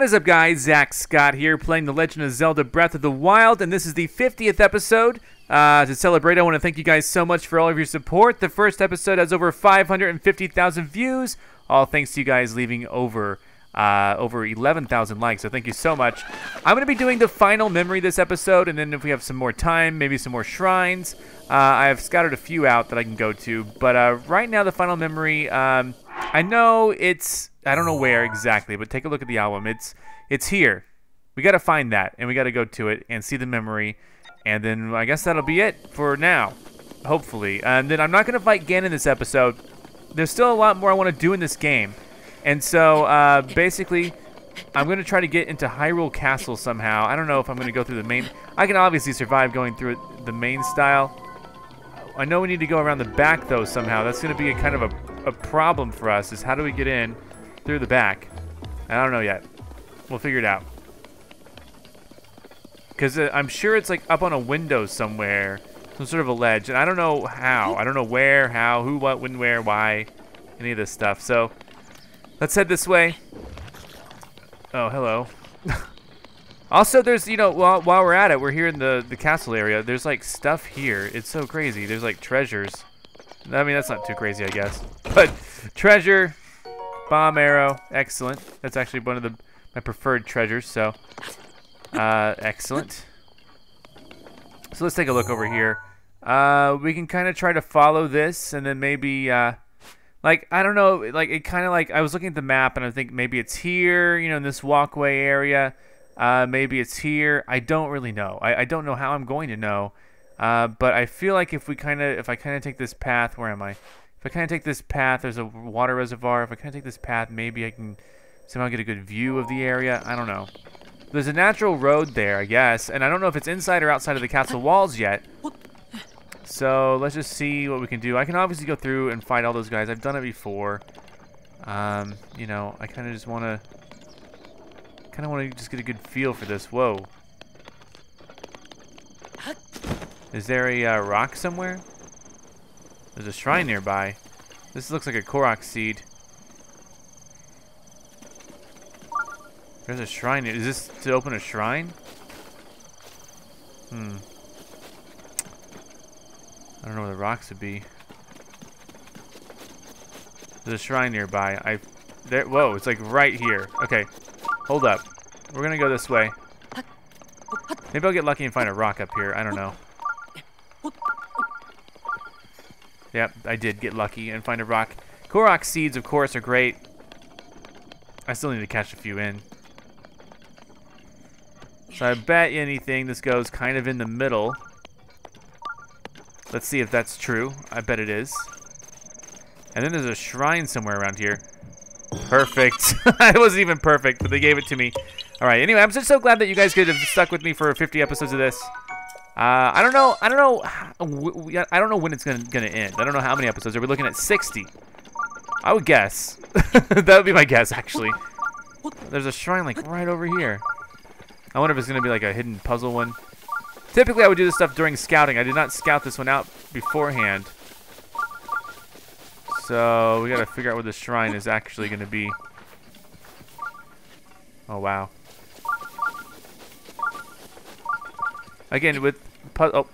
What is up, guys? Zack Scott here, playing The Legend of Zelda Breath of the Wild, and this is the 50th episode. Uh, to celebrate, I want to thank you guys so much for all of your support. The first episode has over 550,000 views, all thanks to you guys leaving over uh, over 11,000 likes. So thank you so much. I'm going to be doing the final memory this episode, and then if we have some more time, maybe some more shrines. Uh, I have scattered a few out that I can go to, but uh, right now the final memory. Um, I know it's I don't know where exactly, but take a look at the album. It's it's here. We got to find that, and we got to go to it and see the memory, and then I guess that'll be it for now, hopefully. And then I'm not gonna fight Ganon this episode. There's still a lot more I want to do in this game, and so uh, basically, I'm gonna try to get into Hyrule Castle somehow. I don't know if I'm gonna go through the main. I can obviously survive going through it, the main style. I know we need to go around the back though somehow. That's gonna be a kind of a, a problem for us. Is how do we get in? Through the back. I don't know yet. We'll figure it out. Because uh, I'm sure it's like up on a window somewhere. Some sort of a ledge. And I don't know how. I don't know where, how, who, what, when, where, why. Any of this stuff. So, let's head this way. Oh, hello. also, there's, you know, while, while we're at it, we're here in the, the castle area. There's like stuff here. It's so crazy. There's like treasures. I mean, that's not too crazy, I guess. But treasure, Bomb arrow. Excellent. That's actually one of the my preferred treasures, so uh, excellent. So let's take a look over here. Uh, we can kind of try to follow this, and then maybe, uh, like, I don't know, like, it kind of like, I was looking at the map, and I think maybe it's here, you know, in this walkway area. Uh, maybe it's here. I don't really know. I, I don't know how I'm going to know. Uh, but I feel like if we kind of, if I kind of take this path, where am I? If I kind of take this path, there's a water reservoir. If I kind of take this path, maybe I can somehow get a good view of the area. I don't know. There's a natural road there, I guess, and I don't know if it's inside or outside of the castle walls yet. So let's just see what we can do. I can obviously go through and fight all those guys. I've done it before. Um, you know, I kind of just want to, kind of want to just get a good feel for this. Whoa. Is there a uh, rock somewhere? There's a shrine nearby. This looks like a Korok seed. There's a shrine. Is this to open a shrine? Hmm. I don't know where the rocks would be. There's a shrine nearby. I there whoa, it's like right here. Okay. Hold up. We're gonna go this way. Maybe I'll get lucky and find a rock up here. I don't know. Yep, I did get lucky and find a rock. Korok seeds, of course, are great. I still need to catch a few in. So I bet anything this goes kind of in the middle. Let's see if that's true. I bet it is. And then there's a shrine somewhere around here. Perfect. it wasn't even perfect, but they gave it to me. All right. Anyway, I'm just so glad that you guys could have stuck with me for 50 episodes of this. Uh, I don't know. I don't know. I don't know when it's gonna gonna end. I don't know how many episodes. Are we looking at 60? I would guess. that would be my guess, actually. There's a shrine like right over here. I wonder if it's gonna be like a hidden puzzle one. Typically, I would do this stuff during scouting. I did not scout this one out beforehand. So we gotta figure out where the shrine is actually gonna be. Oh wow. Again, with oh,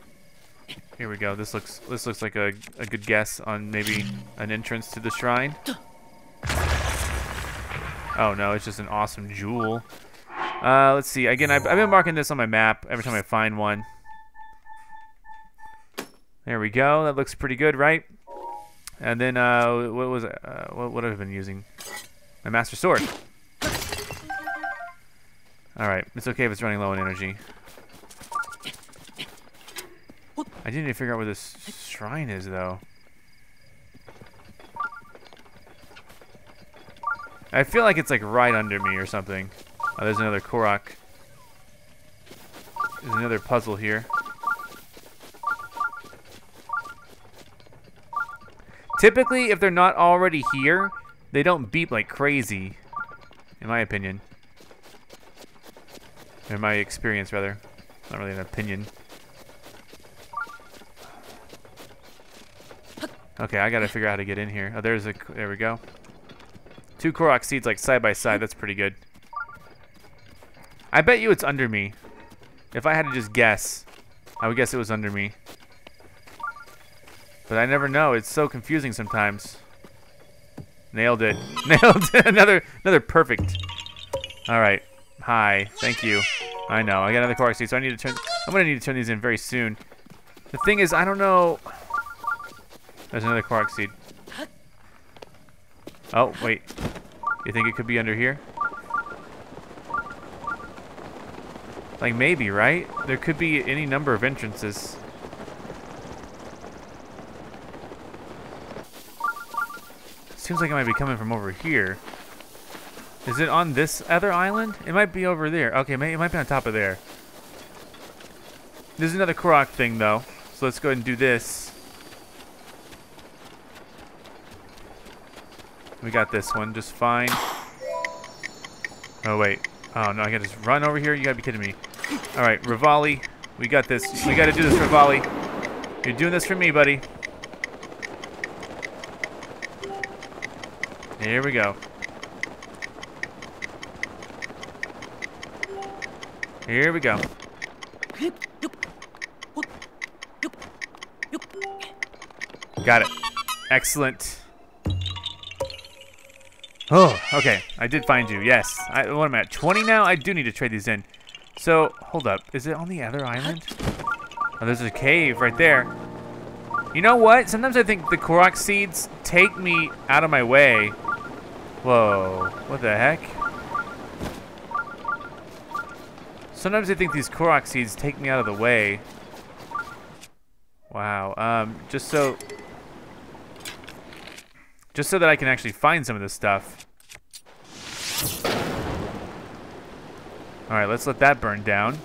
here we go. This looks this looks like a a good guess on maybe an entrance to the shrine. Oh no, it's just an awesome jewel. Uh, let's see. Again, I've, I've been marking this on my map every time I find one. There we go. That looks pretty good, right? And then, uh, what was uh, what what have I been using? My Master Sword. Alright, it's okay if it's running low on energy. I didn't even figure out where this shrine is, though. I feel like it's like right under me or something. Oh, there's another Korok. There's another puzzle here. Typically, if they're not already here, they don't beep like crazy, in my opinion. In my experience, rather. Not really an opinion. Okay, I gotta figure out how to get in here. Oh, there's a, there we go. Two Korok seeds like side by side, that's pretty good. I bet you it's under me. If I had to just guess, I would guess it was under me. But I never know. It's so confusing sometimes. Nailed it. Nailed it. another another perfect. All right. Hi. Thank you. I know. I got another Korok seed, so I need to turn. I'm gonna need to turn these in very soon. The thing is, I don't know. There's another Korok seed. Oh wait. You think it could be under here? Like maybe, right? There could be any number of entrances. Seems like it might be coming from over here. Is it on this other island? It might be over there. Okay, it might be on top of there. There's another Korok thing, though. So let's go ahead and do this. We got this one just fine. Oh, wait. Oh, no, I gotta just run over here? You gotta be kidding me. Alright, Revali. We got this. We gotta do this, Revali. You're doing this for me, buddy. Here we go. Here we go. Got it. Excellent. Oh, okay. I did find you. Yes. I, what am I at? 20 now? I do need to trade these in. So, hold up. Is it on the other island? Oh, there's a cave right there. You know what? Sometimes I think the Korok seeds take me out of my way. Whoa. What the heck? Sometimes I think these Korok seeds take me out of the way. Wow. Um, just so just so that I can actually find some of this stuff. Alright, let's let that burn down.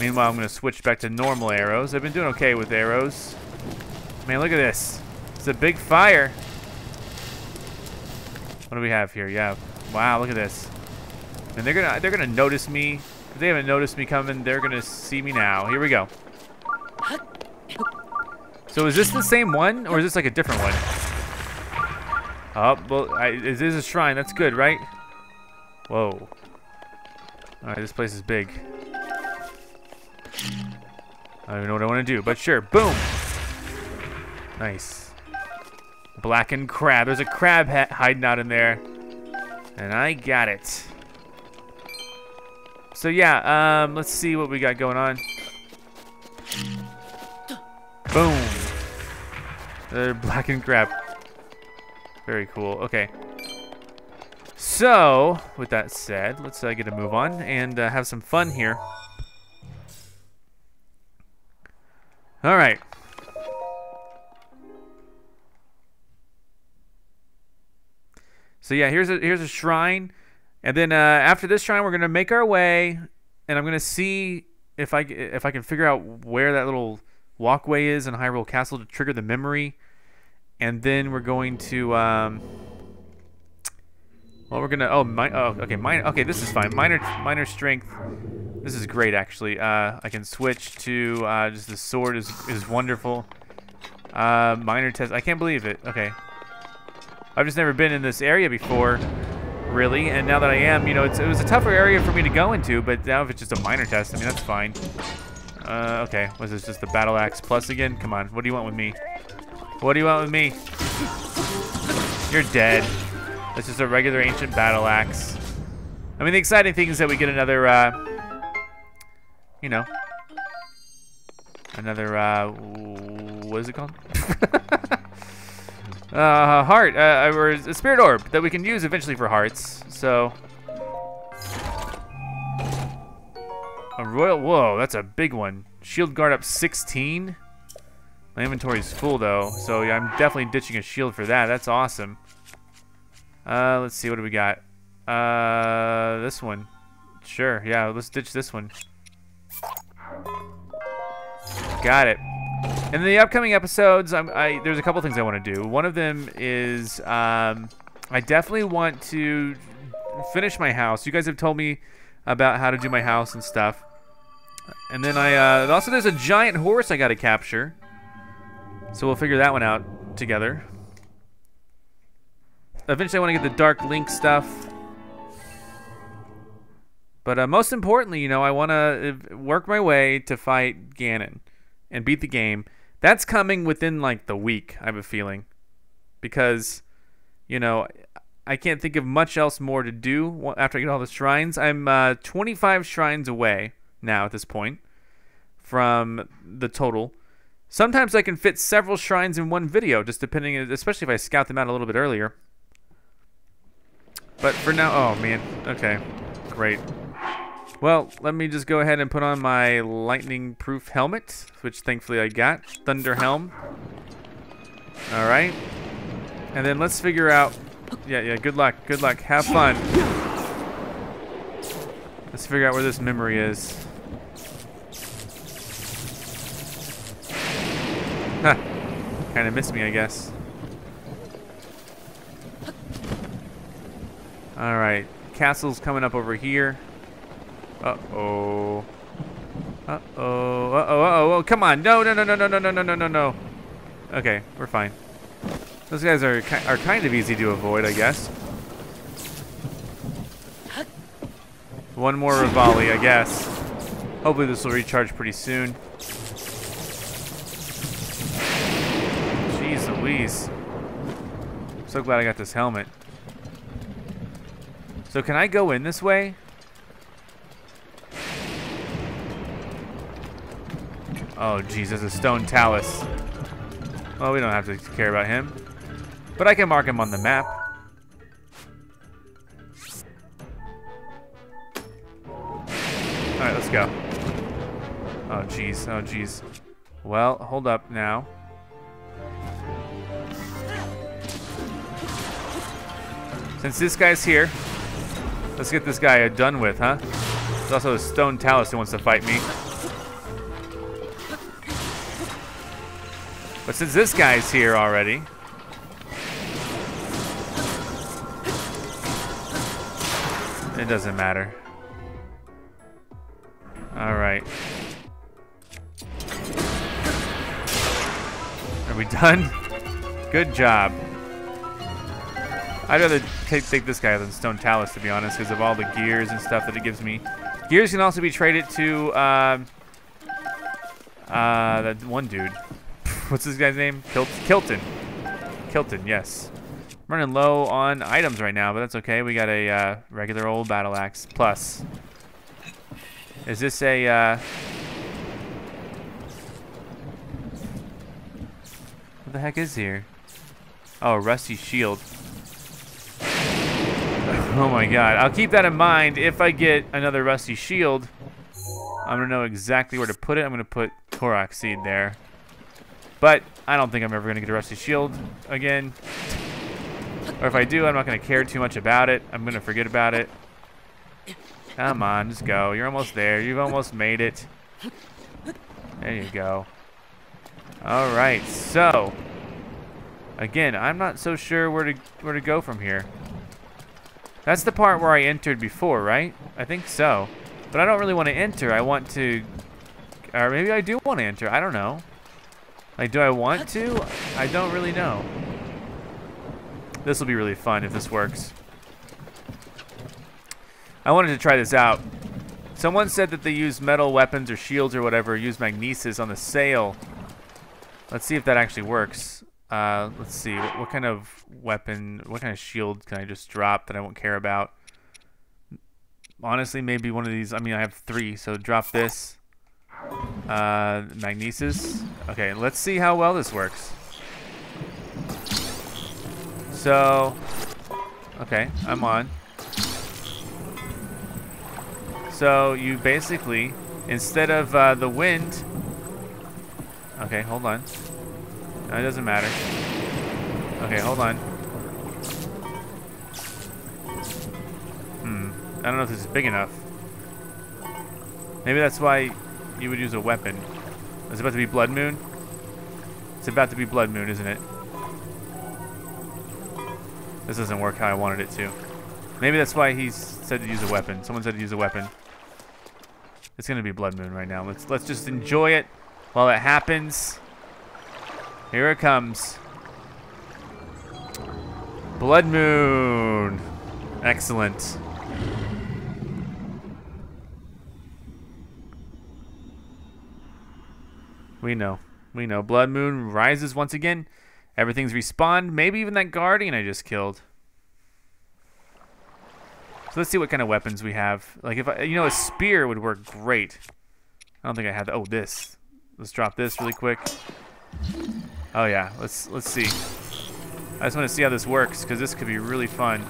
Meanwhile, I'm going to switch back to normal arrows. I've been doing okay with arrows. Man, look at this. It's a big fire. What do we have here? Yeah. Wow, look at this. And they're gonna they're gonna notice me. If they haven't noticed me coming, they're gonna see me now. Here we go. So is this the same one, or is this like a different one? Oh, well, I, it is a shrine. That's good, right? Whoa. Alright, this place is big. I don't even know what I want to do, but sure. Boom! Nice. Blackened crab. There's a crab hiding out in there. And I got it. So yeah, um, let's see what we got going on. Boom. Another blackened crab. Very cool. Okay. So, with that said, let's uh, get a move on and uh, have some fun here. All right. So yeah, here's a here's a shrine, and then uh, after this shrine, we're gonna make our way, and I'm gonna see if I if I can figure out where that little walkway is in Hyrule Castle to trigger the memory and then we're going to um, well we're gonna oh my oh okay mine okay this is fine. Minor minor strength. This is great actually. Uh, I can switch to uh, just the sword is is wonderful. Uh, minor test I can't believe it. Okay. I've just never been in this area before really. And now that I am you know it was a tougher area for me to go into but now if it's just a minor test I mean that's fine. Uh, okay. Was this just the battle axe plus again? Come on. What do you want with me what do you want with me? You're dead. This is a regular ancient battle axe. I mean, the exciting thing is that we get another, uh, you know, another, uh, what is it called? uh, heart, uh, or a spirit orb that we can use eventually for hearts. So, a royal, whoa, that's a big one. Shield guard up 16. My inventory is full though, so yeah, I'm definitely ditching a shield for that. That's awesome. Uh, let's see, what do we got? Uh, this one. Sure, yeah, let's ditch this one. Got it. In the upcoming episodes, I, there's a couple things I want to do. One of them is um, I definitely want to finish my house. You guys have told me about how to do my house and stuff. And then I uh, also there's a giant horse I got to capture. So we'll figure that one out together. Eventually I want to get the Dark Link stuff. But uh, most importantly, you know, I want to work my way to fight Ganon and beat the game. That's coming within like the week, I have a feeling. Because, you know, I can't think of much else more to do after I get all the shrines. I'm uh, 25 shrines away now at this point from the total. Sometimes I can fit several shrines in one video, just depending, especially if I scout them out a little bit earlier. But for now, oh man, okay, great. Well, let me just go ahead and put on my lightning-proof helmet, which thankfully I got. Thunder Helm. All right. And then let's figure out... Yeah, yeah, good luck, good luck. Have fun. Let's figure out where this memory is. Kind of missed me, I guess. Alright. Castle's coming up over here. Uh-oh. Uh-oh. Uh-oh. Uh-oh. Oh, come on. No, no, no, no, no, no, no, no, no, no, no. Okay, we're fine. Those guys are, are kind of easy to avoid, I guess. One more Revali, I guess. Hopefully this will recharge pretty soon. Louise. I'm so glad I got this helmet. So can I go in this way? Oh, Jesus, a stone talus. Well, we don't have to care about him. But I can mark him on the map. Alright, let's go. Oh, jeez. Oh, jeez. Well, hold up now. Since this guy's here, let's get this guy done with, huh? There's also a stone talus who wants to fight me. But since this guy's here already... It doesn't matter. Alright. Are we done? Good job. I'd rather take, take this guy than Stone Talus, to be honest, because of all the gears and stuff that it gives me. Gears can also be traded to uh, uh, that one dude what's this guy's name? Kil Kilton. Kilton, yes. I'm running low on items right now, but that's okay. We got a uh, regular old battle axe plus. Is this a? Uh... What the heck is here? Oh, rusty shield. Oh my god. I'll keep that in mind. If I get another rusty shield, I'm to know exactly where to put it. I'm to put Korok seed there. But I don't think I'm ever to get a Rusty Shield again. Or if I do, I'm not to care too much about it. I'm to forget about it. Come on, just go. You're almost there. You've almost made it. There you go. All right, so again, I'm not so sure where to where to go from here. That's the part where I entered before, right? I think so. But I don't really want to enter. I want to, or maybe I do want to enter. I don't know. Like, do I want to? I don't really know. This will be really fun if this works. I wanted to try this out. Someone said that they use metal weapons or shields or whatever, use magnesis on the sail. Let's see if that actually works. Uh, let's see, what, what kind of weapon, what kind of shield can I just drop that I won't care about? Honestly, maybe one of these, I mean, I have three, so drop this. Uh, magnesis. Okay, let's see how well this works. So, okay, I'm on. So you basically, instead of uh, the wind, okay, hold on. No, it doesn't matter. Okay, hold on. Hmm, I don't know if this is big enough. Maybe that's why you would use a weapon. Is it about to be Blood Moon? It's about to be Blood Moon, isn't it? This doesn't work how I wanted it to. Maybe that's why he said to use a weapon. Someone said to use a weapon. It's gonna be Blood Moon right now. Let's let's just enjoy it while it happens. Here it comes. Blood Moon. Excellent. We know. We know. Blood Moon rises once again. Everything's respawned. Maybe even that Guardian I just killed. So let's see what kind of weapons we have. Like if I, you know, a spear would work great. I don't think I have. Oh, this. Let's drop this really quick. Oh yeah. Let's let's see. I just want to see how this works because this could be really fun.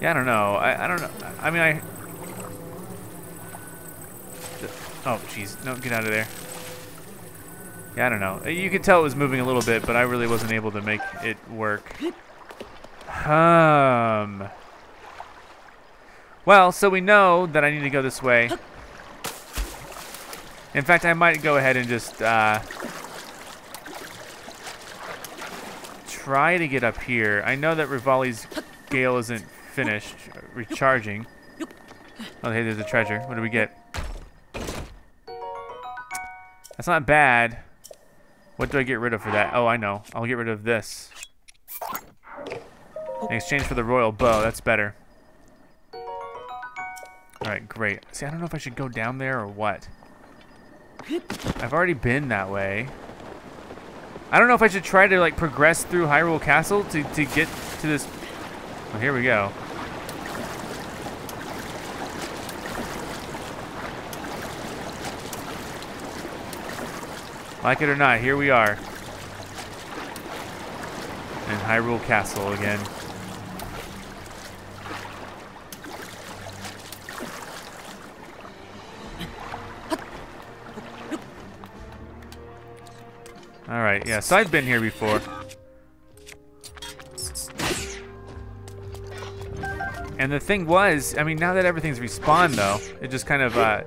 Yeah, I don't know. I, I don't know. I mean, I... Oh, jeez. No, get out of there. Yeah, I don't know. You could tell it was moving a little bit, but I really wasn't able to make it work. Um... Well, so we know that I need to go this way. In fact, I might go ahead and just, uh... Try to get up here. I know that Revali's Gale isn't finished recharging. Oh, hey, there's a treasure. What do we get? That's not bad. What do I get rid of for that? Oh, I know. I'll get rid of this. In exchange for the royal bow. That's better. Alright, great. See, I don't know if I should go down there or what. I've already been that way. I don't know if I should try to, like, progress through Hyrule Castle to, to get to this well, here we go. Like it or not, here we are. In Hyrule Castle again. Alright, yeah, so I've been here before. And the thing was, I mean, now that everything's respawned, though, it just kind of, uh,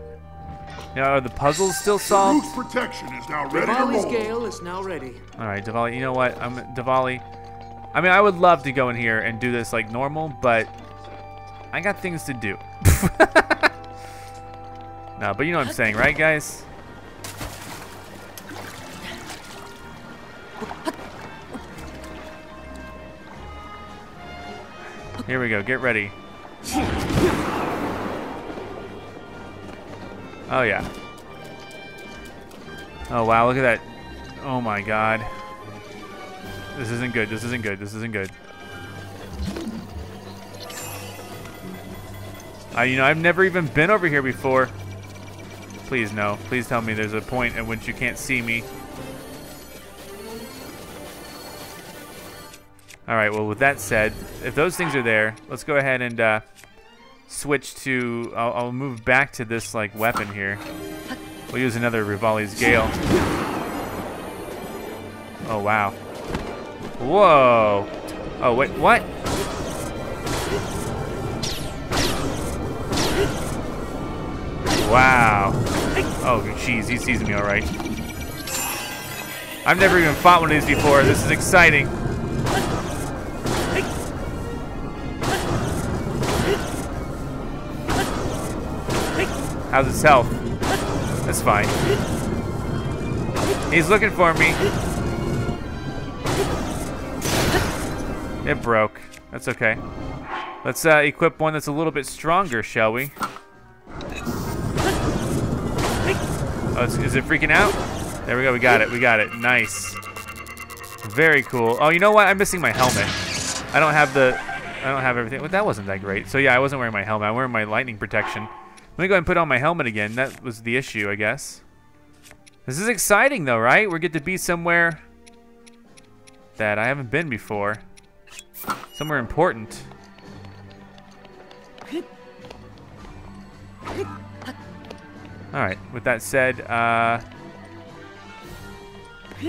you know, are the puzzles still solved? Root protection is now ready Revali's gale is now ready. All right, Revali, you know what? I'm Revali. I mean, I would love to go in here and do this like normal, but I got things to do. no, but you know what I'm saying, right, guys? Here we go. Get ready. Oh, yeah. Oh, wow, look at that. Oh, my God. This isn't good. This isn't good. This isn't good. Uh, you know, I've never even been over here before. Please, no. Please tell me there's a point at which you can't see me. Alright, well, with that said, if those things are there, let's go ahead and uh, switch to... I'll, I'll, move back to this, like, weapon here. We'll use another Revali's Gale. Oh, wow. Whoa! Oh, wait, what? Wow. Oh, jeez, he sees me all right. I've never even fought one of these before. This is exciting. How's his health? That's fine. He's looking for me. It broke. That's okay. Let's uh, equip one that's a little bit stronger, shall we? Oh, is it freaking out? There we go. We got it. We got it. Nice. Very cool. Oh, you know what? I'm missing my helmet. I don't have the... I don't have everything. Well, that wasn't that great. So, yeah, I wasn't wearing my helmet. I'm wearing my lightning protection. Let me go ahead and put on my helmet again. That was the issue, I guess. This is exciting, though, right? We're get to be somewhere that I haven't been before. Somewhere important. Alright, with that said, uh...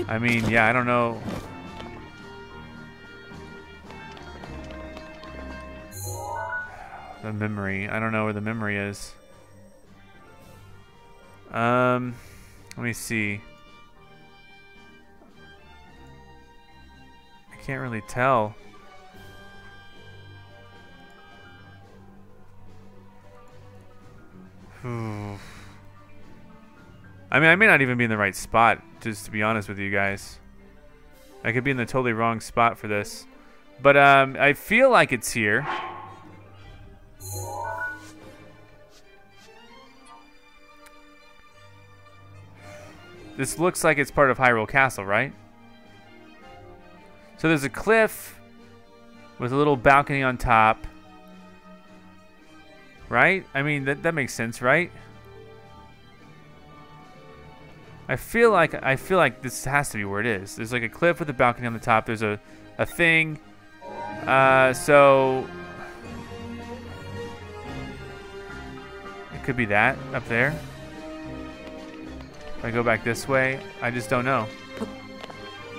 I mean, yeah, I don't know... The memory. I don't know where the memory is. Um, let me see. I can't really tell. I mean, I may not even be in the right spot, just to be honest with you guys. I could be in the totally wrong spot for this. But um, I feel like it's here. This looks like it's part of Hyrule Castle, right? So there's a cliff with a little balcony on top. Right? I mean, that, that makes sense, right? I feel like I feel like this has to be where it is. There's like a cliff with a balcony on the top. There's a, a thing. Uh, so it could be that up there. If I go back this way, I just don't know.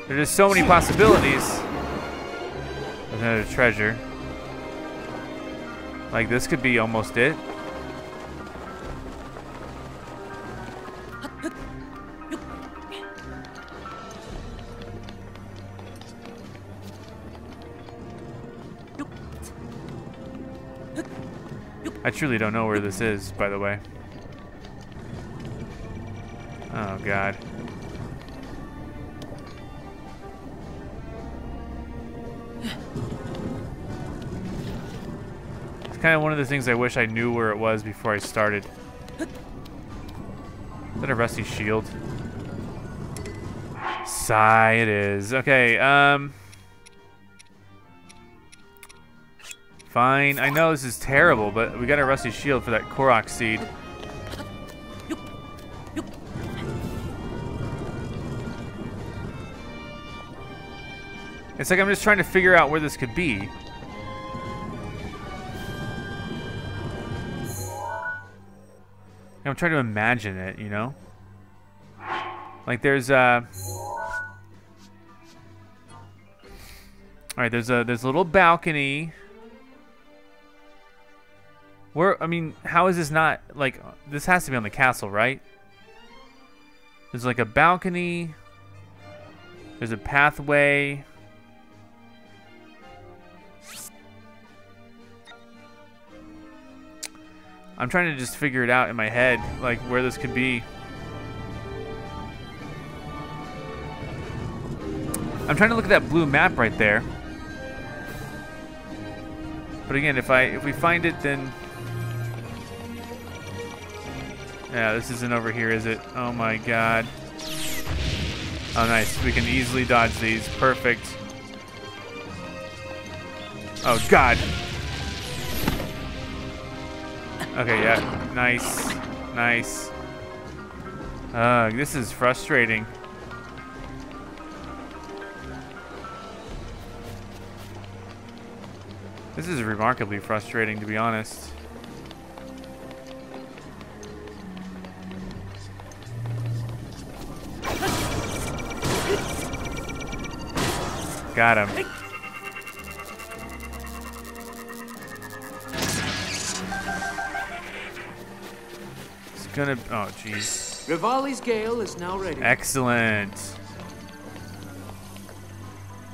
There's just so many possibilities. Another treasure. Like this could be almost it. I truly don't know where this is, by the way. Oh, God. It's kind of one of the things I wish I knew where it was before I started. Is that a rusty shield? Sigh, it is. Okay, um... Fine. I know this is terrible, but we got a rusty shield for that Korok seed. It's like I'm just trying to figure out where this could be. I'm trying to imagine it, you know? Like there's uh Alright, there's a there's a little balcony. Where I mean, how is this not like this has to be on the castle, right? There's like a balcony. There's a pathway. I'm trying to just figure it out in my head, like where this could be. I'm trying to look at that blue map right there. But again, if I if we find it, then yeah, this isn't over here, is it? Oh my god. Oh, nice. We can easily dodge these. Perfect. Oh god. Okay, yeah. Nice. Nice. Uh, this is frustrating. This is remarkably frustrating, to be honest. Got him. Gonna. Oh, jeez. Revali's Gale is now ready. Excellent.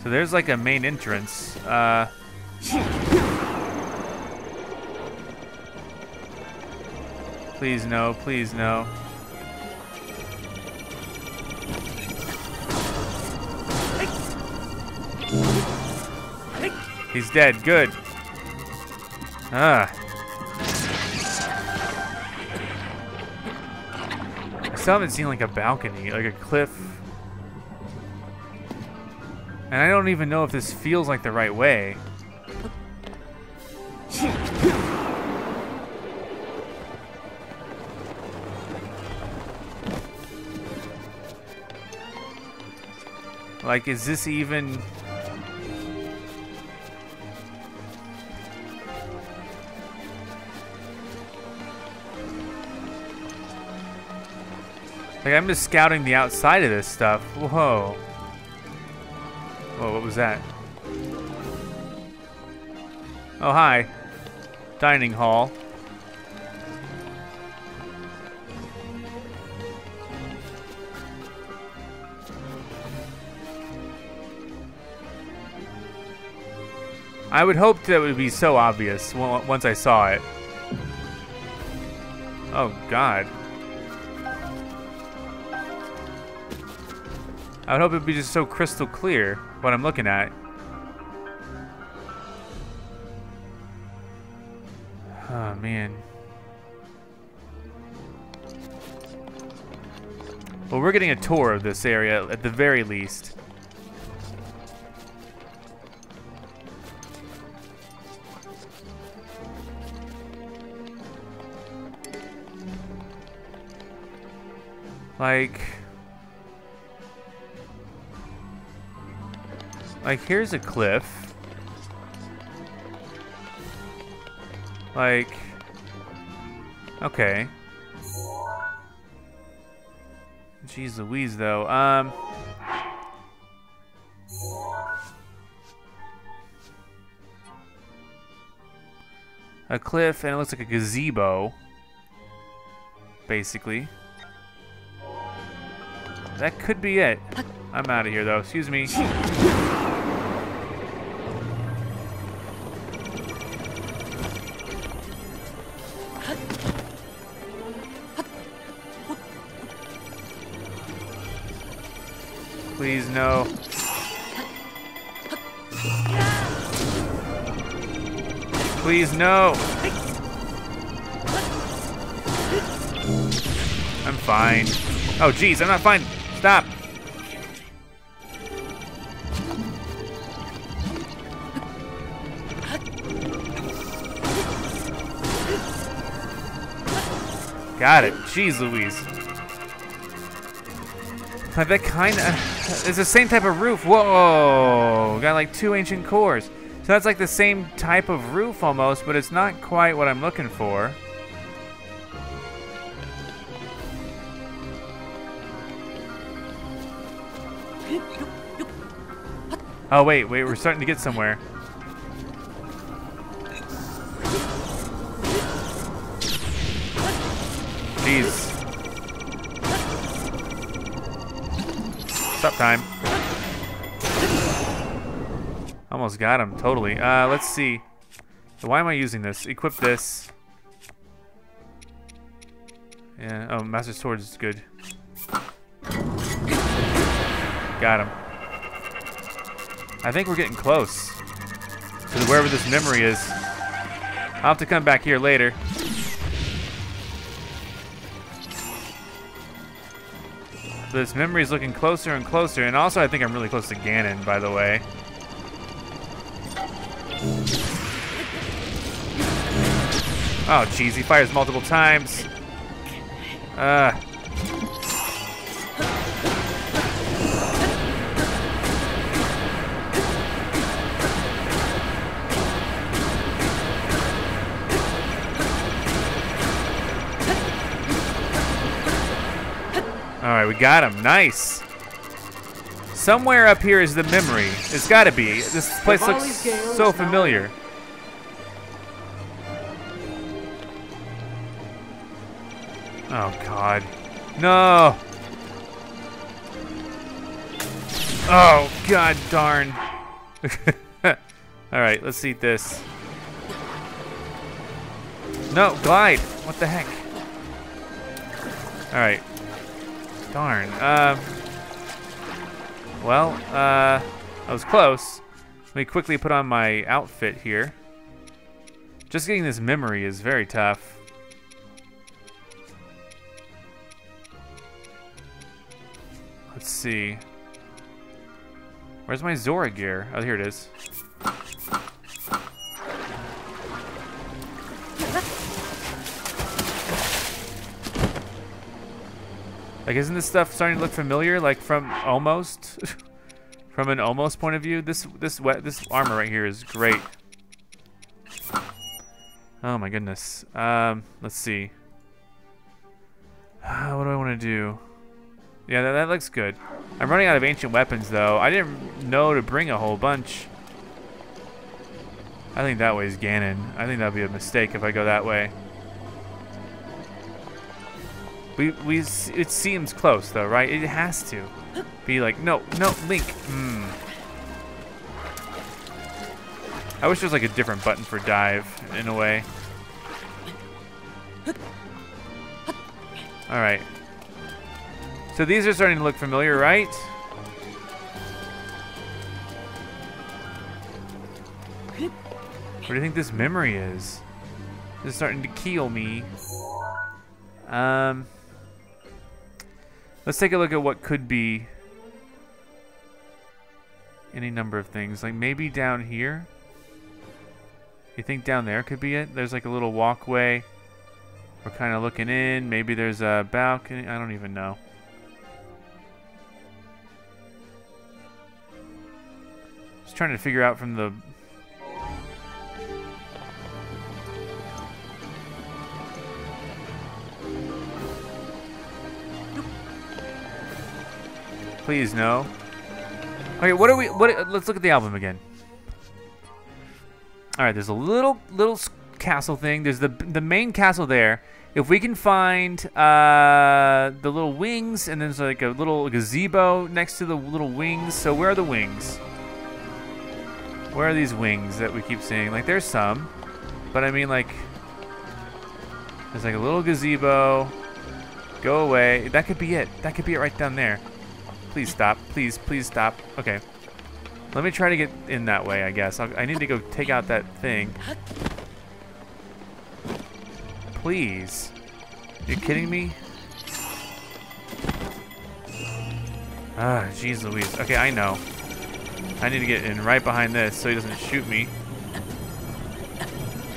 So there's like a main entrance. Uh. Please no, please no. He's dead, good. Ah. Still haven't seen like a balcony, like a cliff. And I don't even know if this feels like the right way. Like, is this even... Like, I'm just scouting the outside of this stuff. Whoa. Whoa, what was that? Oh, hi. Dining hall. I would hope that it would be so obvious once I saw it. Oh, God. I would hope it would be just so crystal clear what I'm looking at. Oh, man. Well, we're getting a tour of this area at the very least. Like... Like, here's a cliff. Like... Okay. Jeez Louise, though. Um... A cliff, and it looks like a gazebo. Basically. That could be it. I'm out of here, though. Excuse me. no. Please, no. I'm fine. Oh, jeez, I'm not fine. Stop. Got it. Jeez Louise. Like that kind of, it's the same type of roof. Whoa, got like two ancient cores. So that's like the same type of roof almost, but it's not quite what I'm looking for. Oh wait, wait, we're starting to get somewhere. Got him, totally. Uh, let's see. So why am I using this? Equip this. Yeah, oh, Master Sword is good. Got him. I think we're getting close to wherever this memory is. I'll have to come back here later. This memory is looking closer and closer, and also I think I'm really close to Ganon, by the way. Oh, jeez, he fires multiple times. Uh. Alright, we got him. Nice. Somewhere up here is the memory. It's gotta be. This place looks so familiar. God. No! Oh, God darn. Alright, let's eat this. No, glide! What the heck? Alright. Darn. Uh, well, uh, I was close. Let me quickly put on my outfit here. Just getting this memory is very tough. Let's see. Where's my Zora gear? Oh, here it is. Like, isn't this stuff starting to look familiar? Like from almost, from an almost point of view. This this wet this armor right here is great. Oh my goodness. Um, let's see. Uh, what do I want to do? Yeah, that, that looks good. I'm running out of ancient weapons though. I didn't know to bring a whole bunch. I think that way is Ganon. I think that'd be a mistake if I go that way. We, we, it seems close though, right? It has to be like, no, no, Link. Mm. I wish there was like a different button for dive in a way. All right. So these are starting to look familiar, right? What do you think this memory is? This is starting to keel me. Um, Let's take a look at what could be any number of things. Like maybe down here. You think down there could be it? There's like a little walkway. We're kind of looking in. Maybe there's a balcony. I don't even know. Just trying to figure out from the Please no. Okay, what are we? What? Let's look at the album again. All right, there's a little little castle thing. There's the the main castle there. If we can find uh, the little wings, and there's like a little gazebo next to the little wings. So where are the wings? Where are these wings that we keep seeing? Like there's some, but I mean like there's like a little gazebo. Go away. That could be it. That could be it right down there. Please stop. Please, please stop. Okay. Let me try to get in that way, I guess. I'll, i need to go take out that thing. Please. You kidding me? Ah, jeez Louise. Okay, I know. I need to get in right behind this so he doesn't shoot me.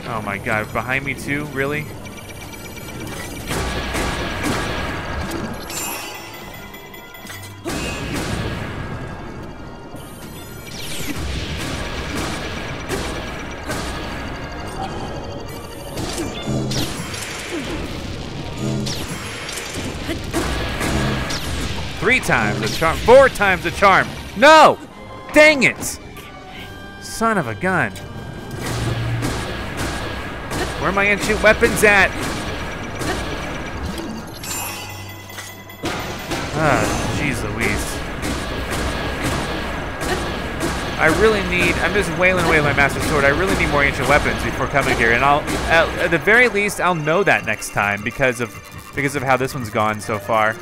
Oh my god, behind me too? Really? Three times the charm. Four times the charm. No! Dang it! Son of a gun. Where are my ancient weapons at? Ah, jeez Louise. I really need, I'm just wailing away with my Master Sword. I really need more ancient weapons before coming here. And I'll, at, at the very least, I'll know that next time because of, because of how this one's gone so far.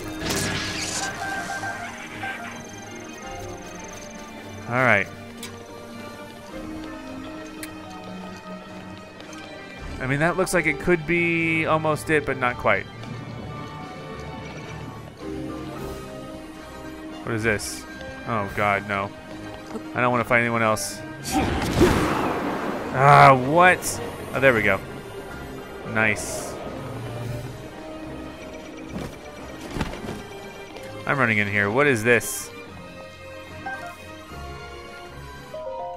All right. I mean, that looks like it could be almost it, but not quite. What is this? Oh, God, no. I don't want to fight anyone else. Ah, what? Oh, there we go. Nice. I'm running in here. What is this?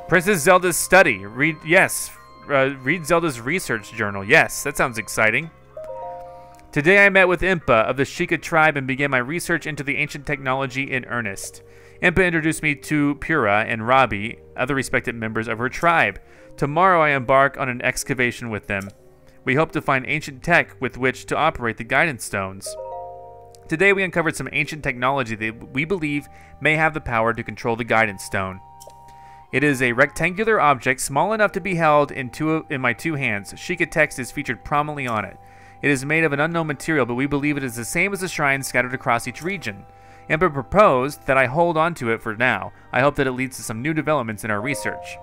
Princess Zelda's study. Read yes. Uh, read Zelda's research journal. Yes, that sounds exciting. Today I met with Impa of the Sheikah tribe and began my research into the ancient technology in earnest. Impa introduced me to Purah and Robbie, other respected members of her tribe. Tomorrow I embark on an excavation with them. We hope to find ancient tech with which to operate the guidance stones. Today we uncovered some ancient technology that we believe may have the power to control the guidance stone. It is a rectangular object small enough to be held in, two, in my two hands. Sheikah text is featured prominently on it. It is made of an unknown material, but we believe it is the same as the shrines scattered across each region. Amber proposed that I hold on to it for now. I hope that it leads to some new developments in our research.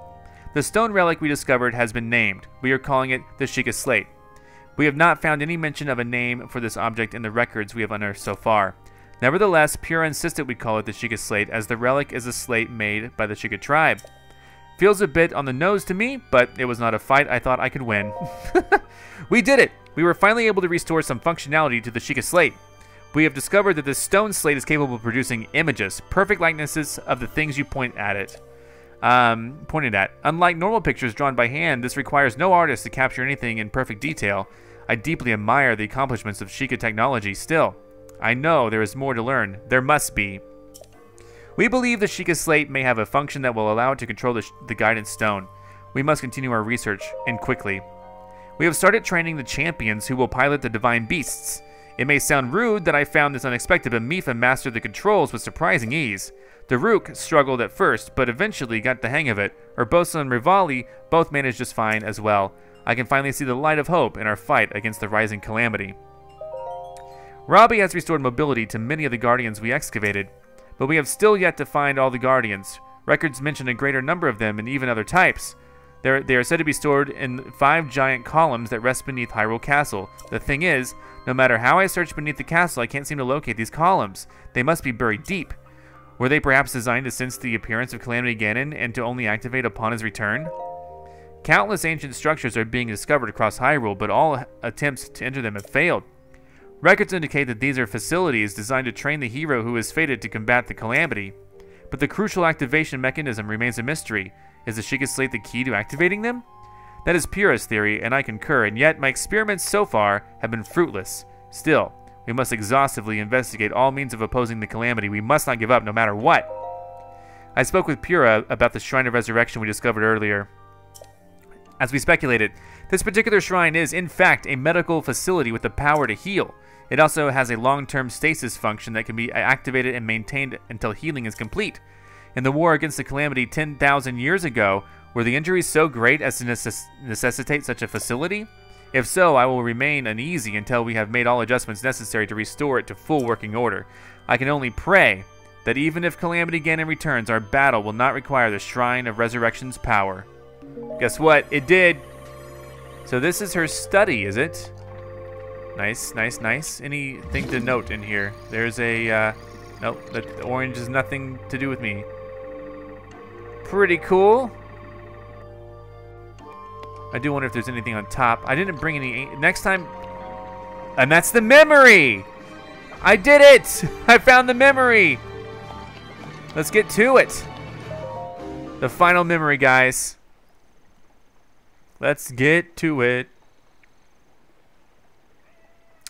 The stone relic we discovered has been named. We are calling it the Sheikah Slate. We have not found any mention of a name for this object in the records we have unearthed so far. Nevertheless, Purah insisted we call it the Sheikah Slate, as the relic is a slate made by the Sheikah tribe. Feels a bit on the nose to me, but it was not a fight I thought I could win. we did it! We were finally able to restore some functionality to the Sheikah Slate. We have discovered that this stone slate is capable of producing images, perfect likenesses of the things you point at it. Um, pointed at. Unlike normal pictures drawn by hand, this requires no artist to capture anything in perfect detail. I deeply admire the accomplishments of Sheikah technology still. I know there is more to learn. There must be. We believe the Sheikah Slate may have a function that will allow it to control the, the Guidance Stone. We must continue our research, and quickly. We have started training the champions who will pilot the Divine Beasts. It may sound rude that I found this unexpected, but Mipha mastered the controls with surprising ease. Daruk struggled at first, but eventually got the hang of it. Urbosa and Revali both managed just fine as well. I can finally see the light of hope in our fight against the rising calamity. Robbie has restored mobility to many of the guardians we excavated, but we have still yet to find all the guardians. Records mention a greater number of them and even other types. They're, they are said to be stored in five giant columns that rest beneath Hyrule Castle. The thing is, No matter how I search beneath the castle, I can't seem to locate these columns. They must be buried deep. Were they perhaps designed to sense the appearance of Calamity Ganon and to only activate upon his return? Countless ancient structures are being discovered across Hyrule, but all attempts to enter them have failed. Records indicate that these are facilities designed to train the hero who is fated to combat the Calamity. But the crucial activation mechanism remains a mystery. Is the Sheikah Slate the key to activating them? That is Purah's theory, and I concur, and yet my experiments so far have been fruitless. Still, we must exhaustively investigate all means of opposing the Calamity. We must not give up, no matter what. I spoke with Purah about the Shrine of Resurrection we discovered earlier. As we speculated, this particular shrine is, in fact, a medical facility with the power to heal. It also has a long term stasis function that can be activated and maintained until healing is complete. In the war against the Calamity 10,000 years ago, were the injuries so great as to necess necessitate such a facility? If so, I will remain uneasy until we have made all adjustments necessary to restore it to full working order. I can only pray that even if Calamity Ganon returns, our battle will not require the Shrine of Resurrection's power. Guess what? It did. So this is her study, is it? Nice, nice, nice. Anything to note in here? There's a, uh, nope, the orange has nothing to do with me. Pretty cool. I do wonder if there's anything on top. I didn't bring any, next time, and that's the memory! I did it! I found the memory! Let's get to it. The final memory, guys. Let's get to it.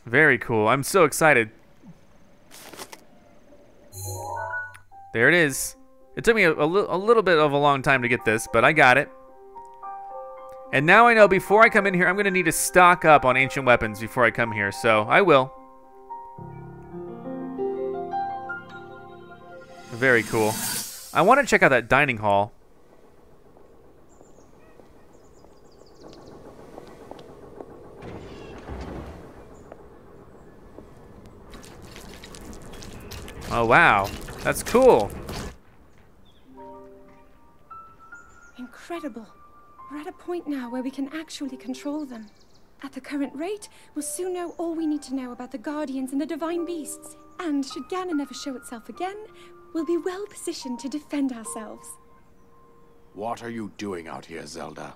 Very cool. I'm so excited. There it is. It took me a, a, a, little bit of a long time to get this, but I got it. And now I know before I come in here, I'm going to need to stock up on ancient weapons before I come here, so I will. Very cool. I want to check out that dining hall. Oh, wow. That's cool. Incredible. We're at a point now where we can actually control them. At the current rate, we'll soon know all we need to know about the Guardians and the Divine Beasts. And should Ganon ever show itself again, we'll be well positioned to defend ourselves. What are you doing out here, Zelda?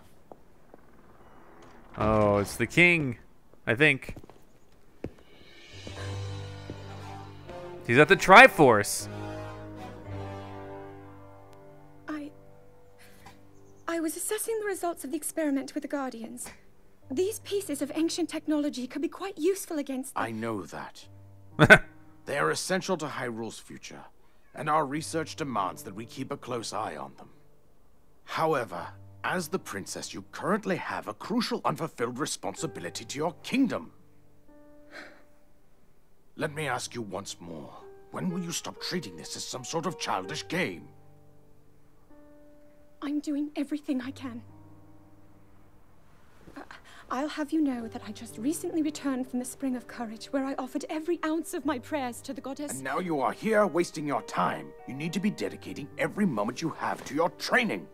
Oh, it's the king, I think. He's at the Triforce. I... I was assessing the results of the experiment with the Guardians. These pieces of ancient technology could be quite useful against them. I know that. they are essential to Hyrule's future, and our research demands that we keep a close eye on them. However, as the princess, you currently have a crucial unfulfilled responsibility to your kingdom. Let me ask you once more. When will you stop treating this as some sort of childish game? I'm doing everything I can. Uh, I'll have you know that I just recently returned from the Spring of Courage, where I offered every ounce of my prayers to the goddess. And now you are here wasting your time. You need to be dedicating every moment you have to your training.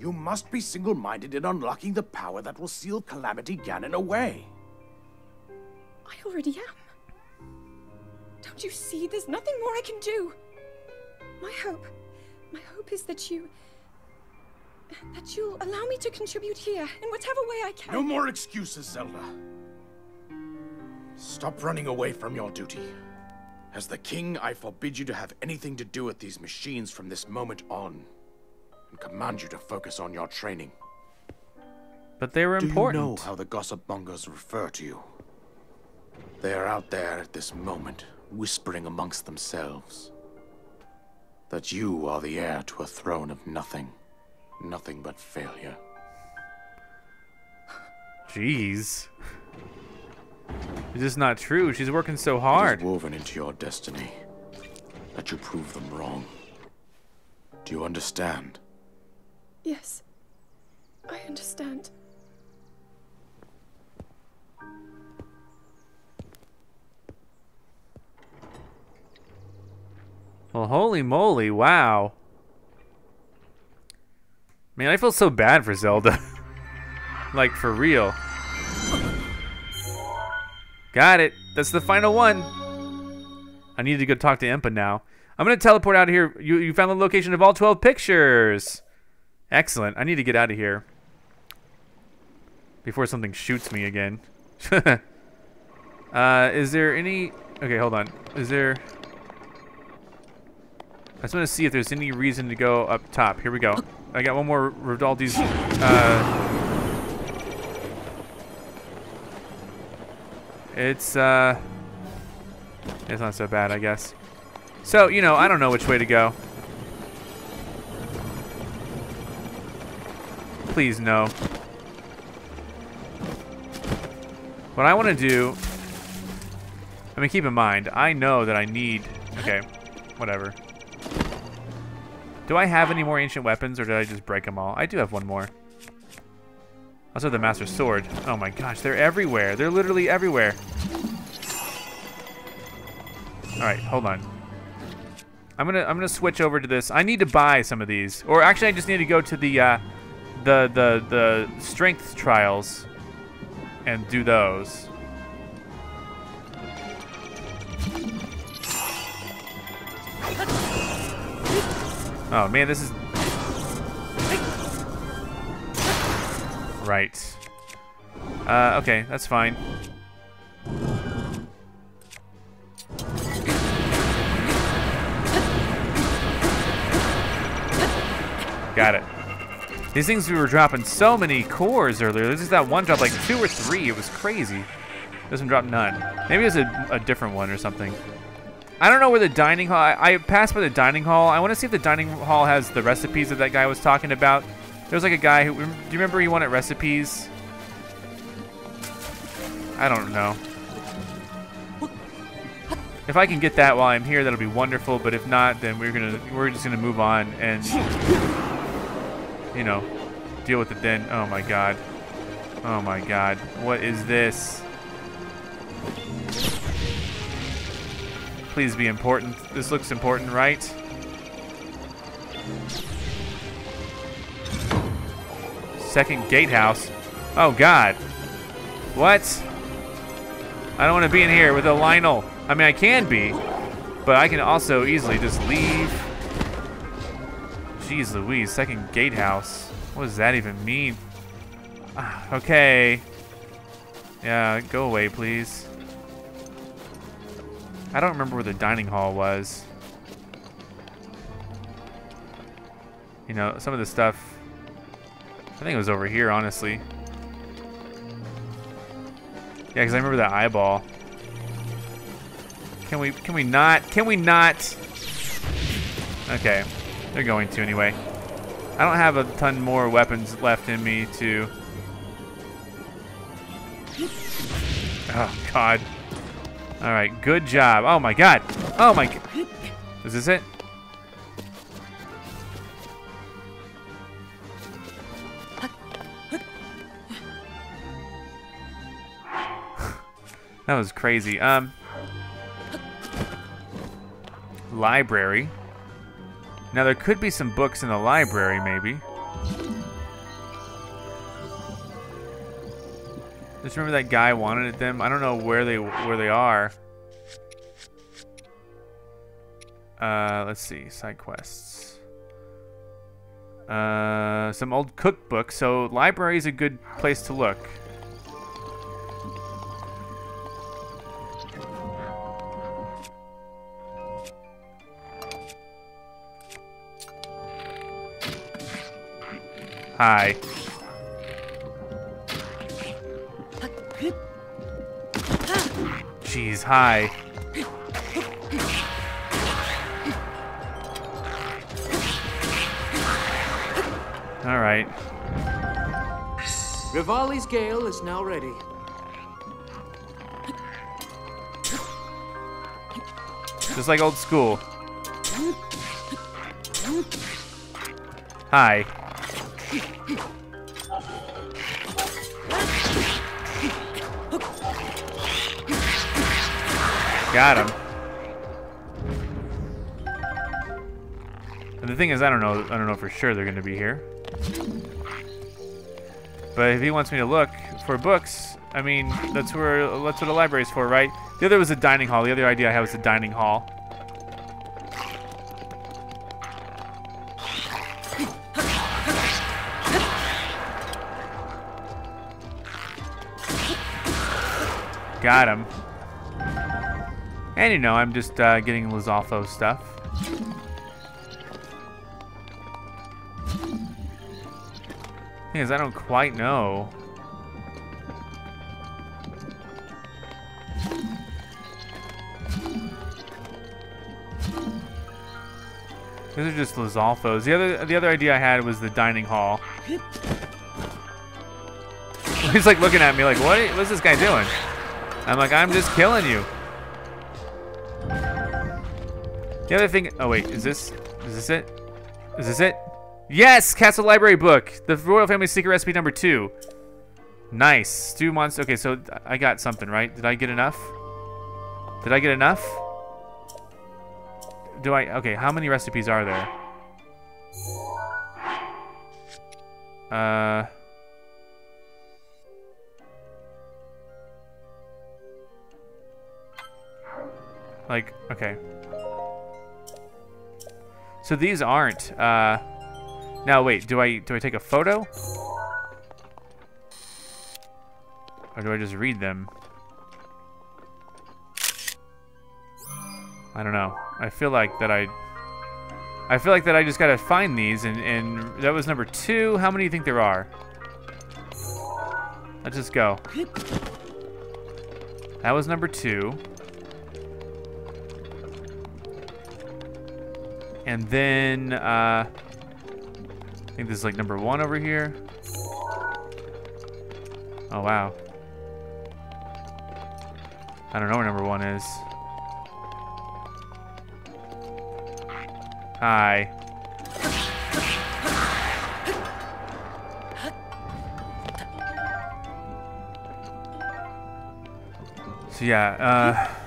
You must be single-minded in unlocking the power that will seal Calamity Ganon away. I already am. Don't you see? There's nothing more I can do. My hope, my hope is that you, that you'll allow me to contribute here in whatever way I can. No more excuses, Zelda. Stop running away from your duty. As the king, I forbid you to have anything to do with these machines from this moment on, and command you to focus on your training. But they were important. Do you know how the gossip mongers refer to you? They are out there at this moment, whispering amongst themselves that you are the heir to a throne of nothing, nothing but failure. Jeez. It's just not true. She's working so hard. It is woven into your destiny that you prove them wrong. Do you understand? Yes, I understand. Well, holy moly, wow. Man, I feel so bad for Zelda. like, for real. Got it. That's the final one. I need to go talk to Impa now. I'm gonna teleport out of here. You you found the location of all 12 pictures. Excellent. I need to get out of here before something shoots me again. uh, is there any? Okay, hold on. Is there? I just want to see if there's any reason to go up top. Here we go. I got one more Rodaldi's. Uh, it's uh, it's not so bad, I guess. So you know, I don't know which way to go. Please no. What I want to do. I mean, keep in mind, I know that I need. Okay, whatever. Do I have any more ancient weapons, or did I just break them all? I do have one more. Also the Master Sword. Oh my gosh, they're everywhere. They're literally everywhere. Alright, hold on. I'm gonna I'm gonna switch over to this. I need to buy some of these. Or actually I just need to go to the uh, the the the strength trials and do those. Oh man, this is right. Uh, okay, that's fine. Got it. These things we were dropping so many cores earlier. There's just that one drop like two or three. It was crazy. This one dropped none. Maybe it was a, a different one or something. I don't know where the dining hall. I, I passed by the dining hall. I want to see if the dining hall has the recipes that that guy was talking about. There's like a guy who. Do you remember he wanted recipes? I don't know. If I can get that while I'm here, that'll be wonderful. But if not, then we're gonna we're just gonna move on and you know deal with it then. Oh my god. Oh my god. What is this? Please be important. This looks important, right? Second gatehouse. Oh god. What? I don't want to be in here with a Lynel. I mean, I can be, but I can also easily just leave. Jeez Louise, second gatehouse. What does that even mean? Ah, okay. Yeah, go away, please. I don't remember where the dining hall was. You know, some of the stuff. I think it was over here, honestly. Yeah, because I remember that eyeball. Can we? Can we not? Can we not? Okay, they're going to anyway. I don't have a ton more weapons left in me to. Oh God. All right, good job. Oh my God. Oh my. Is this it? that was crazy. Um. Library. Now there could be some books in the library, maybe. Just remember that guy wanted them. I don't know where they where they are. Uh, let's see, side quests. Uh, some old cookbooks. So library is a good place to look. Hi. Jeez, hi. All right. Revali's gale is now ready. Just like old school. Hi. Got him. And the thing is, I don't know. I don't know for sure they're going to be here. But if he wants me to look for books, I mean, that's where that's what a library's for, right? The other was a dining hall. The other idea I had was a dining hall. Got him. And you know, I'm just uh, getting Lizalfo stuff. Because I don't quite know. These are just Lizalfos. The other the other idea I had was the dining hall. He's like looking at me like, what? What's this guy doing? I'm like, I'm just killing you. The other thing, oh wait, is this, is this it? Is this it? Yes, Castle Library book, the Royal Family Secret Recipe number two. Nice, stew monster. Okay, so I got something, right? Did I get enough? Did I get enough? Do I, okay, how many recipes are there? Uh... Like, okay. So these aren't, uh... Now, wait, do I, do I take a photo? Or do I just read them? I don't know. I feel like that I... I feel like that I just gotta find these, and, and that was number two. How many do you think there are? Let's just go. That was number two. And then, uh, I think this is like number one over here. Oh, wow. I don't know where number one is. Hi. So yeah, uh...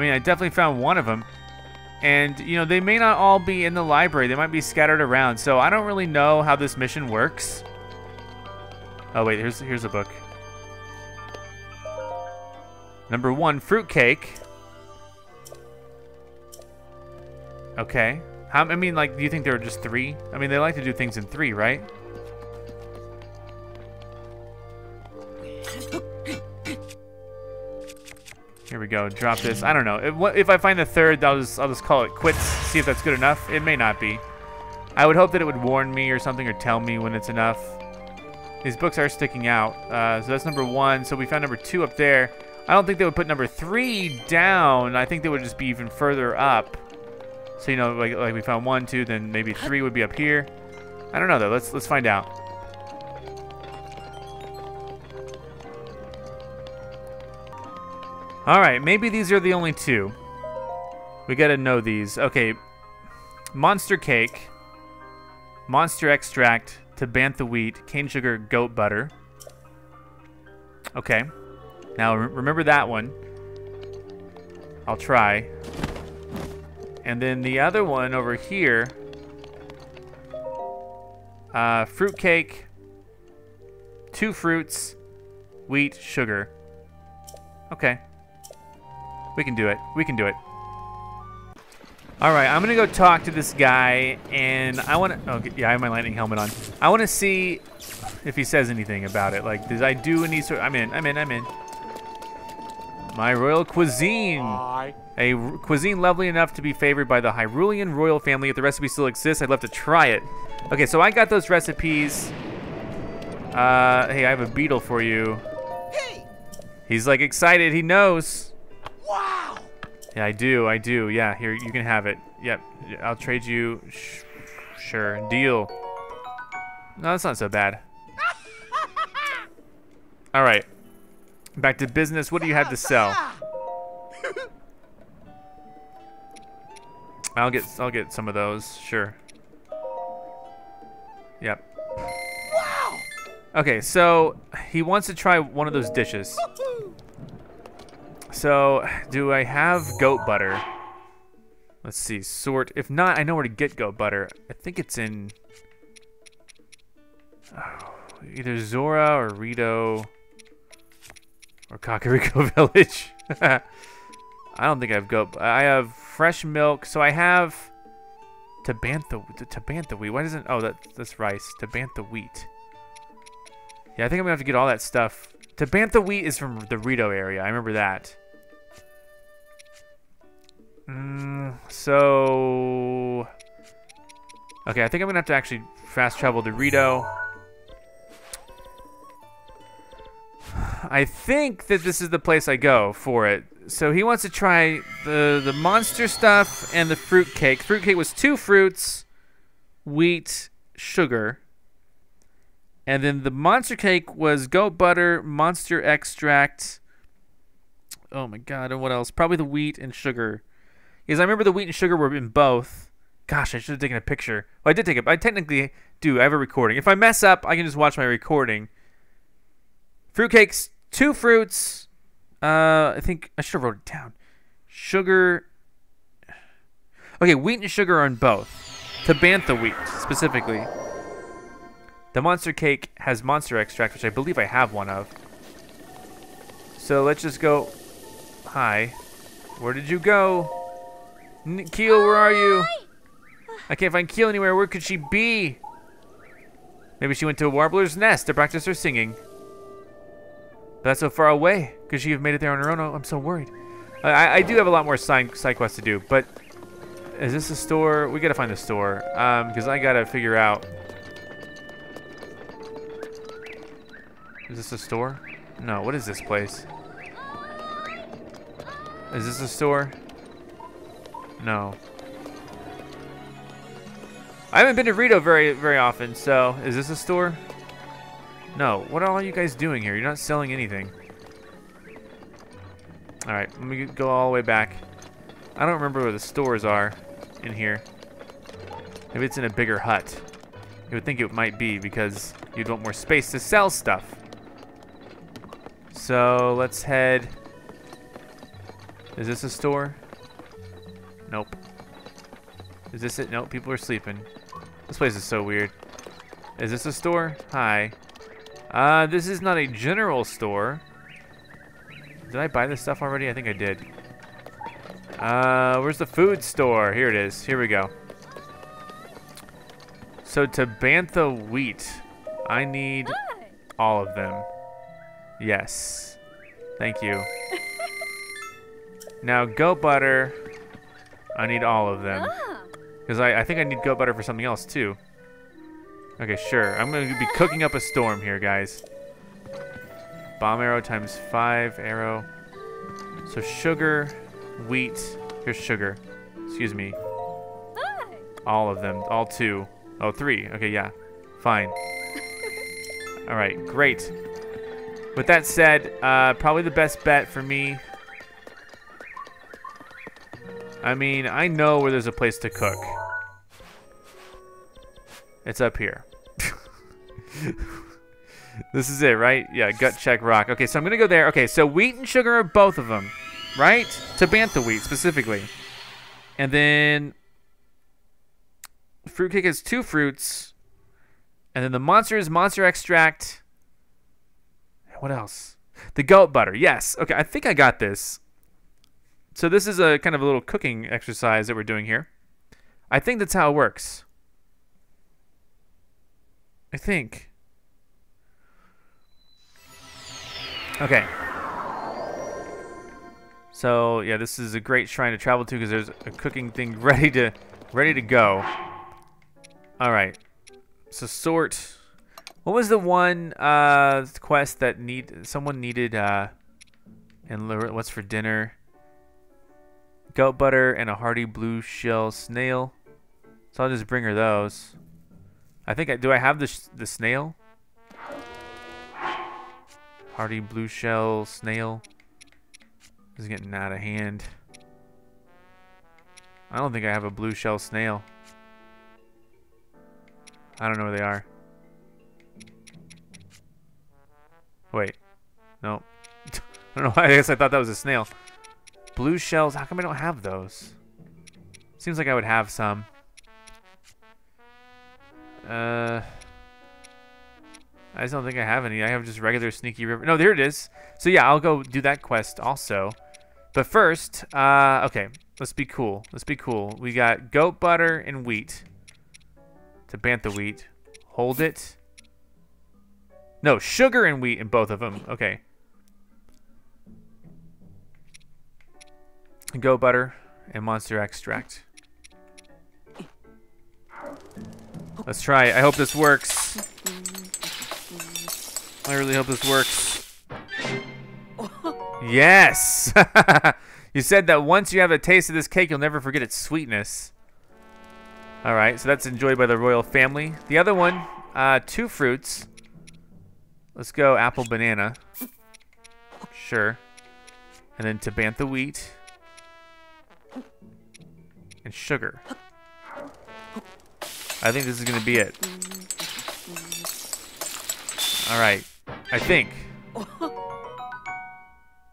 mean, I definitely found one of them. And, you know, they may not all be in the library. They might be scattered around. So I don't really know how this mission works. Oh, wait, here's, here's a book. Number one, fruitcake. Okay. How, I mean, like, do you think there are just three? I mean, they like to do things in three, right? Here we go. Drop this. I don't know. If, if I find the third, I'll just I'll just call it quits. See if that's good enough. It may not be. I would hope that it would warn me or something or tell me when it's enough. These books are sticking out. Uh, so that's number one. So we found number two up there. I don't think they would put number three down. I think they would just be even further up. So you know, like like we found one, two, then maybe three would be up here. I don't know though. Let's let's find out. Alright, maybe these are the only two. We gotta know these. Okay. Monster cake. Monster extract. Tabantha wheat. Cane sugar. Goat butter. Okay. Now, re remember that one. I'll try. And then the other one over here. Uh, fruitcake. Two fruits. Wheat. Sugar. Okay. We can do it. We can do it. All right, I'm gonna go talk to this guy, and I want to. Oh, yeah, I have my lightning helmet on. I want to see if he says anything about it. Like, did I do any sort? I'm in. I'm in. I'm in. My royal cuisine. Hi. A cuisine lovely enough to be favored by the Hyrulean royal family. If the recipe still exists, I'd love to try it. Okay, so I got those recipes. Uh, hey, I have a beetle for you. Hey. He's like excited. He knows. Wow. Yeah, I do. I do. Yeah, here, you can have it. Yep, I'll trade you. Sh sure. Deal. No, that's not so bad. All right. Back to business. What do you have to sell? I'll get I'll get some of those. Sure. Yep. Wow. Okay, so he wants to try one of those dishes. So, do I have goat butter? Let's see. Sort. If not, I know where to get goat butter. I think it's in oh, either Zora or Rito or Kakariko Village. I don't think I have goat. I have fresh milk, so I have Tabantha. Tabantha wheat. Why doesn't? Oh, that that's rice. Tabantha wheat. Yeah, I think I'm gonna have to get all that stuff. Tabantha wheat is from the Rito area. I remember that. Mm, so, okay, I think I'm gonna have to actually fast travel to Rito. I think that this is the place I go for it. So he wants to try the the monster stuff and the fruit cake. Fruit cake was two fruits, wheat, sugar. And then the monster cake was goat butter, monster extract. Oh my god, and what else? Probably the wheat and sugar. Because I remember the wheat and sugar were in both. Gosh, I should have taken a picture. Well, I did take it. I technically do. I have a recording. If I mess up, I can just watch my recording. Fruitcakes, two fruits. Uh, I think I should have wrote it down. Sugar. Okay, wheat and sugar are in both. Tabantha wheat, specifically. The monster cake has monster extract, which I believe I have one of. So let's just go. Hi. Where did you go? N Kheel, where are you? I can't find Kheel anywhere. Where could she be? Maybe she went to a warbler's nest to practice her singing. But that's so far away. Could she have made it there on her own? Oh, I'm so worried. I, I do have a lot more side, side quests to do, but is this a store? We gotta find the store, um, because I gotta figure out. Is this a store? No, what is this place? Is this a store? No. I haven't been to Rito very very often, so is this a store? No. What are all you guys doing here? You're not selling anything. Alright, let me go all the way back. I don't remember where the stores are in here. Maybe it's in a bigger hut. You would think it might be because you'd want more space to sell stuff. So let's head. Is this a store? Nope. Is this it? Nope, people are sleeping. This place is so weird. Is this a store? Hi. Uh, this is not a general store. Did I buy this stuff already? I think I did. Uh, where's the food store? Here it is. Here we go. So Tabantha wheat. I need all of them. Yes. Thank you. now goat butter. I need all of them. Ah. Because I, I think I need goat butter for something else too. Okay, sure. I'm going to be cooking up a storm here, guys. Bomb arrow times five arrow. So sugar, wheat. Here's sugar. Excuse me. All of them. All two. Oh, three. Okay, yeah. Fine. All right, great. With that said, uh, probably the best bet for me. I mean, I know where there's a place to cook. It's up here. this is it, right? Yeah, gut check rock. Okay, so I'm going to go there. Okay, so wheat and sugar are both of them, right? To Tabantha wheat, specifically. And then fruit fruitcake has two fruits. And then the monster is monster extract. What else? The goat butter. Yes. Okay, I think I got this. So this is a kind of a little cooking exercise that we're doing here. I think that's how it works. I think. Okay. So yeah, this is a great shrine to travel to because there's a cooking thing ready to ready to go. All right. So sort. What was the one uh, quest that need someone needed? Uh, and what's for dinner? Goat butter and a hearty blue shell snail. So I'll just bring her those. I think I do. I have the the snail. Hardy blue shell snail. This is getting out of hand. I don't think I have a blue shell snail. I don't know where they are. Wait. No. I don't know why. I guess I thought that was a snail. Blue shells. How come I don't have those? Seems like I would have some. Uh, I just don't think I have any. I have just regular sneaky river. No, there it is. So yeah, I'll go do that quest also. But first, uh, okay, let's be cool. Let's be cool. We got goat butter and wheat. Tabantha wheat. Hold it. No, sugar and wheat in both of them. Okay. Go butter and monster extract. Let's try it. I hope this works. I really hope this works. Yes! you said that once you have a taste of this cake, you'll never forget its sweetness. Alright, so that's enjoyed by the royal family. The other one, uh, two fruits. Let's go apple banana. Sure. And then Tabantha wheat. And sugar. I think this is going to be it. Alright. I think.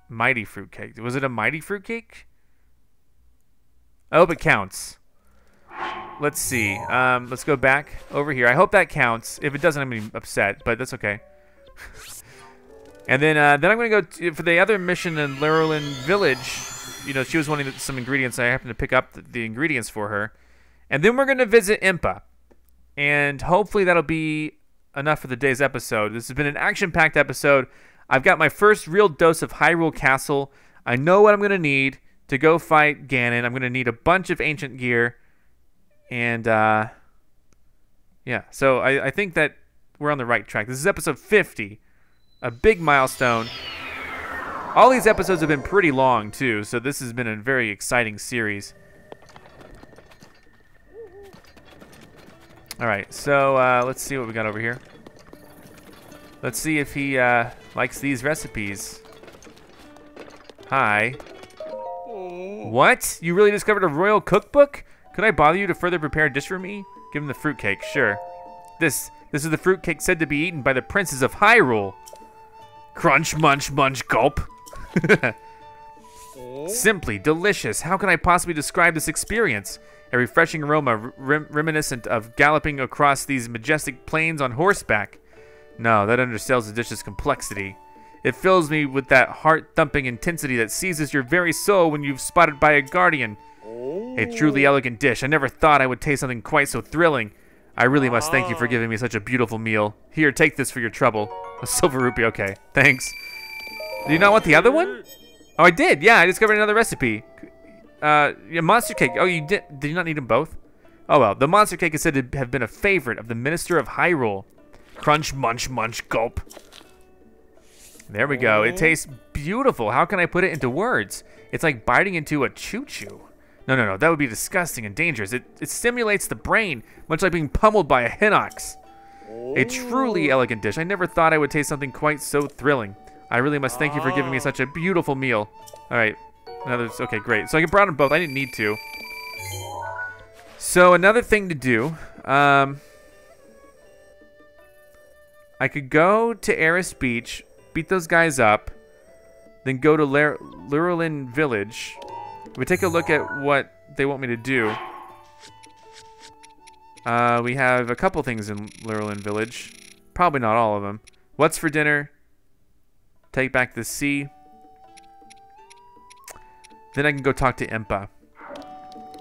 Mighty fruitcake. Was it a mighty fruitcake? I hope it counts. Let's see. Um, let's go back over here. I hope that counts. If it doesn't, I'm gonna be upset, but that's okay. And then, uh, then I'm gonna go to, for the other mission in Lurelin Village. You know, she was wanting some ingredients. I happened to pick up the, the ingredients for her, and then we're gonna visit Impa, and hopefully that'll be enough for the day's episode. This has been an action-packed episode. I've got my first real dose of Hyrule Castle. I know what I'm gonna need to go fight Ganon. I'm gonna need a bunch of ancient gear. And uh, yeah, so I, I think that we're on the right track. This is episode 50, a big milestone. All these episodes have been pretty long too, so this has been a very exciting series. All right, so uh, let's see what we got over here. Let's see if he uh, likes these recipes. Hi. What? You really discovered a royal cookbook? Could I bother you to further prepare a dish for me? Give him the fruitcake, sure. This this is the fruitcake said to be eaten by the princes of Hyrule. Crunch, munch, munch, gulp. Oh. Simply delicious. How can I possibly describe this experience? A refreshing aroma rem reminiscent of galloping across these majestic plains on horseback. No, that undersells the dish's complexity. It fills me with that heart-thumping intensity that seizes your very soul when you've spotted by a guardian. A truly oh. elegant dish. I never thought I would taste something quite so thrilling. I really must thank you for giving me such a beautiful meal. Here, take this for your trouble. A silver rupee, okay. Thanks. Do you not want the other one? Oh, I did. Yeah, I discovered another recipe. Uh, yeah, monster cake. Oh, you did? Did you not need them both? Oh well, the monster cake is said to have been a favorite of the Minister of Hyrule. Crunch, munch, munch, gulp. There we go. It tastes beautiful. How can I put it into words? It's like biting into a Chuchu. No, no, no. That would be disgusting and dangerous. It, it stimulates the brain, much like being pummeled by a hinox. A truly elegant dish. I never thought I would taste something quite so thrilling. I really must thank you for giving me such a beautiful meal. All right. Another. Okay, great. So I brought them both. I didn't need to. So another thing to do. Um, I could go to Aris Beach, beat those guys up, then go to Lar Lurelin Village. We take a look at what they want me to do. Uh, we have a couple things in Lurelin Village. Probably not all of them. What's for dinner? Take back the sea. Then I can go talk to Impa.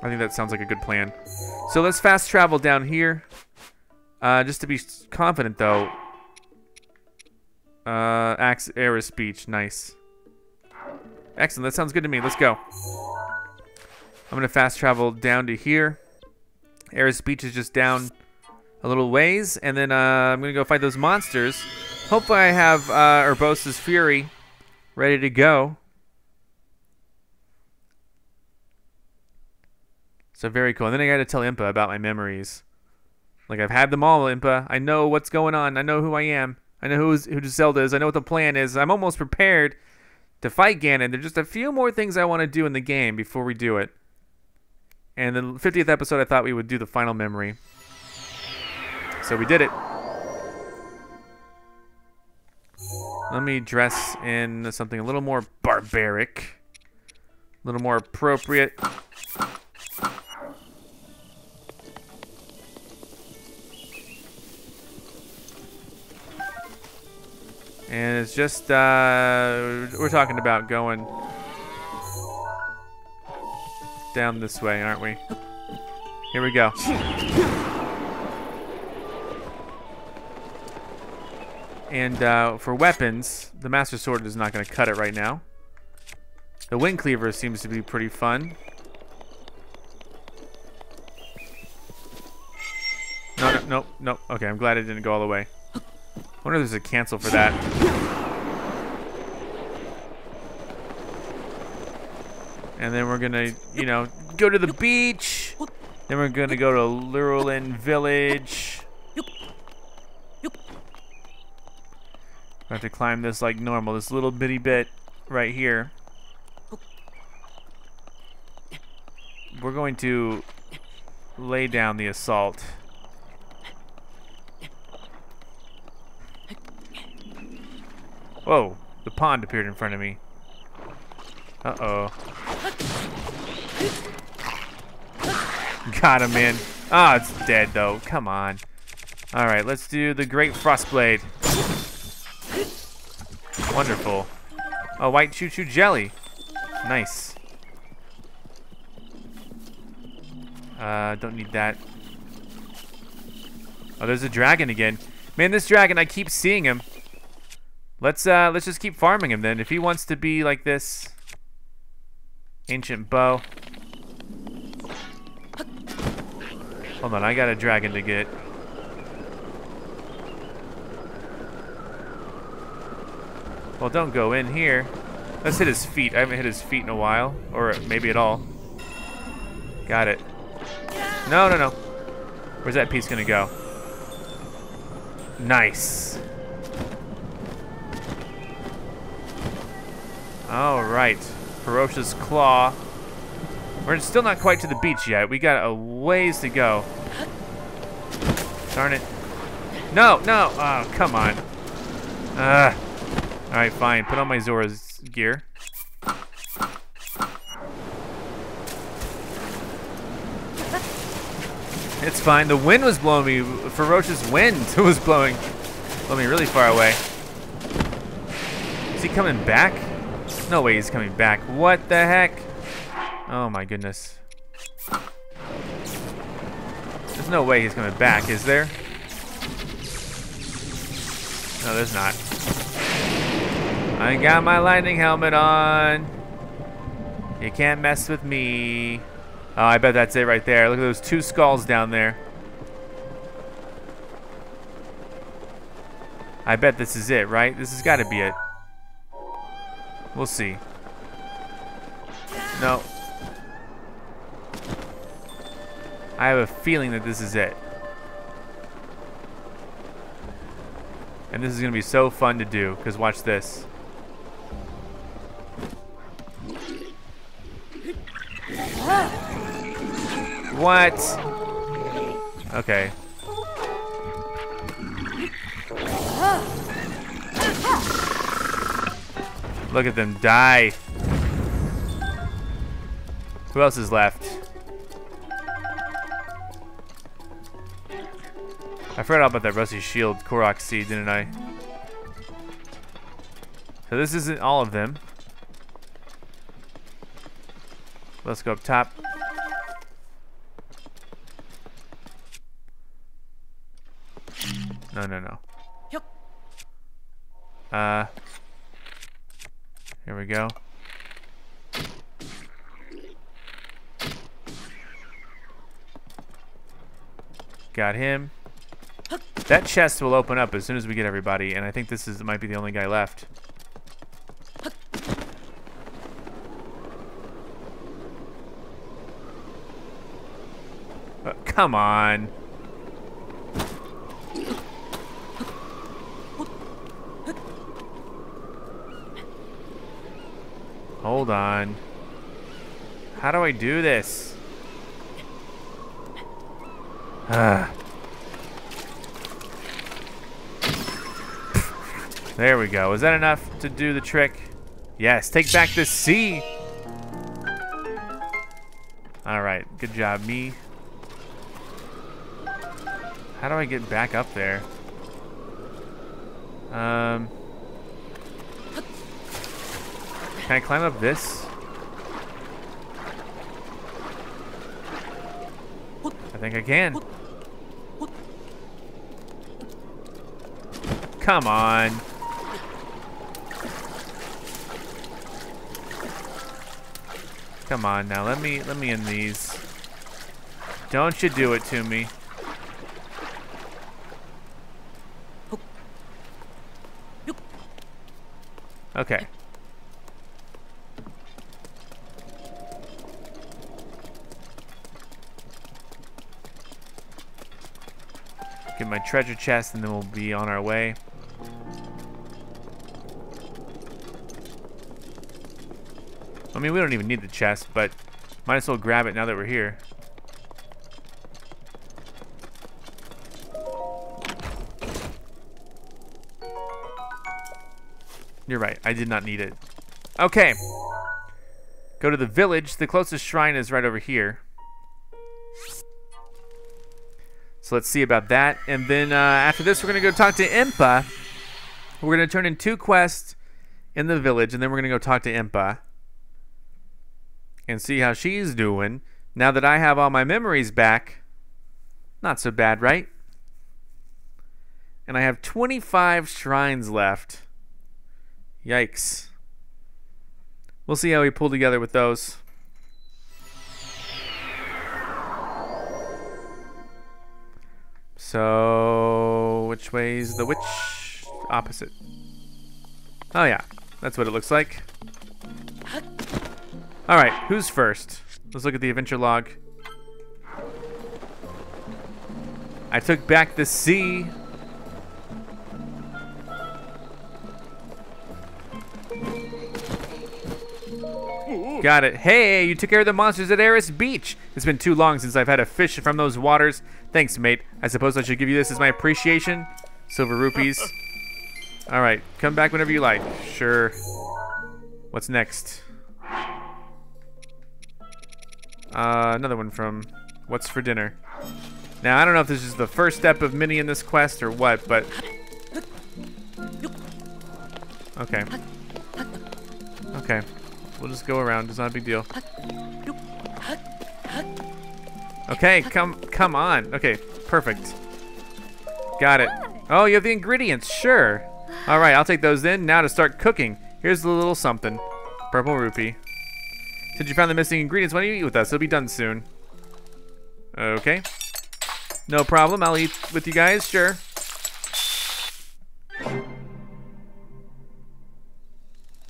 I think that sounds like a good plan. So let's fast travel down here. Uh, just to be confident, though. Uh, Axe Aris Beach. Nice. Excellent. That sounds good to me. Let's go. I'm going to fast travel down to here. Aris Beach is just down a little ways. And then uh, I'm going to go fight those monsters. Hopefully I have uh, Urbosa's Fury ready to go. So very cool. And then I got to tell Impa about my memories. Like I've had them all, Impa. I know what's going on. I know who I am. I know who's, who Zelda is. I know what the plan is. I'm almost prepared to fight Ganon. There's just a few more things I want to do in the game before we do it. And the 50th episode, I thought we would do the final memory. So we did it. Let me dress in something a little more barbaric. A little more appropriate. And it's just, uh, we're talking about going down this way, aren't we? Here we go. And uh, for weapons, the Master Sword is not going to cut it right now. The Wind Cleaver seems to be pretty fun. No, no, no, no. Okay, I'm glad it didn't go all the way. I wonder if there's a cancel for that. And then we're gonna, you know, go to the beach. Then we're gonna go to Lurelin Village. I have to climb this like normal, this little bitty bit right here. We're going to lay down the assault. Whoa, the pond appeared in front of me. Uh-oh. Got him, man. Ah, oh, it's dead, though. Come on. All right, let's do the Great Frostblade. Wonderful. Oh, white Chuchu jelly. Nice. Uh, don't need that. Oh, there's a dragon again. Man, this dragon, I keep seeing him. Let's uh, let's just keep farming him then. If he wants to be like this, ancient bow. Hold on, I got a dragon to get. Well, don't go in here. Let's hit his feet. I haven't hit his feet in a while. Or maybe at all. Got it. No, no, no. Where's that piece gonna go? Nice. Alright. Farosh's Claw. We're still not quite to the beach yet. We got a ways to go. Darn it. No, no. Oh, come on. Ah. Ugh. Alright, fine. Put on my Zora's gear. It's fine. The wind was blowing me. Ferocious wind was blowing, blowing me really far away. Is he coming back? No way he's coming back. What the heck? Oh my goodness. There's no way he's coming back, is there? No, there's not. I got my lightning helmet on. You can't mess with me. Oh, I bet that's it right there. Look at those two skulls down there. I bet this is it, right? This has got to be it. We'll see. No. I have a feeling that this is it. And this is going to be so fun to do, because watch this. What? Okay. Look at them die. Who else is left? Forgot about that rusty shield Korok seed, didn't I? So this isn't all of them. Let's go up top. No, no, no. Uh, here we go. Got him. That chest will open up as soon as we get everybody, and I think this is might be the only guy left. Uh, come on. Hold on. How do I do this? Ah. There we go. Is that enough to do the trick? Yes, take back the Sea. All right, good job, me. How do I get back up there? Um, can I climb up this? I think I can. Come on. Come on now, let me let me in these. Don't you do it to me. Okay. Get my treasure chest and then we'll be on our way. I mean, we don't even need the chest, but might as well grab it now that we're here. You're right, I did not need it. Okay. Go to the village. The closest shrine is right over here. So let's see about that. And then uh, after this, we're going to go talk to Impa. We're going to turn in two quests in the village, and then we're going to go talk to Impa and see how she's doing. Now that I have all my memories back, not so bad, right? And I have 25 shrines left. Yikes. We'll see how we pull together with those. So, which way is the which? Opposite. Oh yeah, that's what it looks like. All right, who's first? Let's look at the adventure log. I took back the sea. Got it. Hey, you took care of the monsters at Aris Beach. It's been too long since I've had a fish from those waters. Thanks, mate. I suppose I should give you this as my appreciation. Silver rupees. All right, come back whenever you like. Sure. What's next? Uh, another one from What's for Dinner. Now, I don't know if this is the first step of many in this quest or what, but... Okay. Okay. We'll just go around. It's not a big deal. Okay, come come on. Okay, perfect. Got it. Oh, you have the ingredients. Sure. All right, I'll take those in. Now to start cooking. Here's the little something. Purple rupee. Since you found the missing ingredients, why don't you eat with us? It'll be done soon. Okay. No problem. I'll eat with you guys. Sure.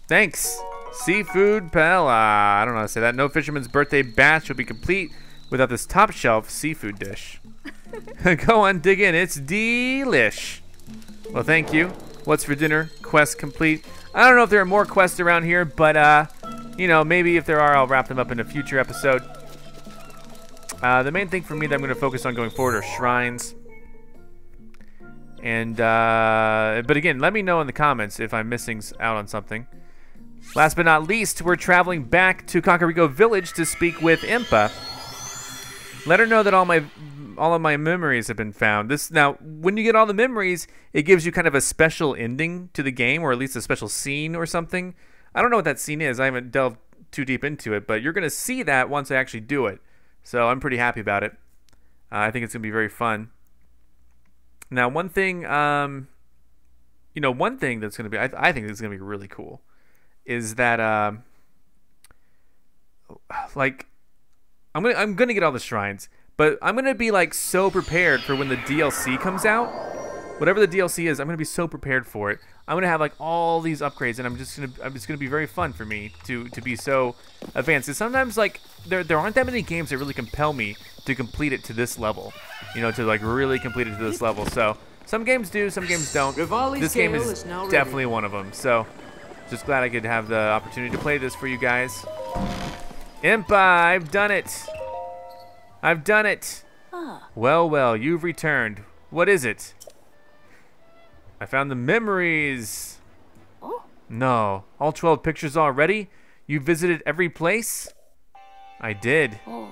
Thanks. Seafood Pella. I don't know how to say that. No fisherman's birthday batch will be complete without this top shelf seafood dish. Go on, dig in. It's delish. Well, thank you. What's for dinner? Quest complete. I don't know if there are more quests around here, but, uh, you know, maybe if there are, I'll wrap them up in a future episode. Uh, the main thing for me that I'm going to focus on going forward are shrines. And, uh, but again, let me know in the comments if I'm missing out on something. Last but not least, we're traveling back to Kakariko Village to speak with Impa. Let her know that all my all of my memories have been found. This now, when you get all the memories, it gives you kind of a special ending to the game, or at least a special scene or something. I don't know what that scene is. I haven't delved too deep into it, but you're gonna see that once I actually do it. So I'm pretty happy about it. Uh, I think it's gonna be very fun. Now, one thing, um, you know, one thing that's gonna be, I, I think is gonna be really cool, is that, um, like, I'm gonna, I'm gonna get all the shrines, but I'm gonna be like so prepared for when the DLC comes out. Whatever the DLC is, I'm gonna be so prepared for it. I'm gonna have like all these upgrades, and I'm just gonna, I'm just gonna be very fun for me to to be so advanced. And sometimes like there there aren't that many games that really compel me to complete it to this level, you know, to like really complete it to this level. So some games do, some games don't. Revali's this game is, is now ready. definitely one of them. So just glad I could have the opportunity to play this for you guys. Impa, I've done it. I've done it. Well, well, you've returned. What is it? I found the memories. Oh. No. All 12 pictures already? You visited every place? I did. Oh.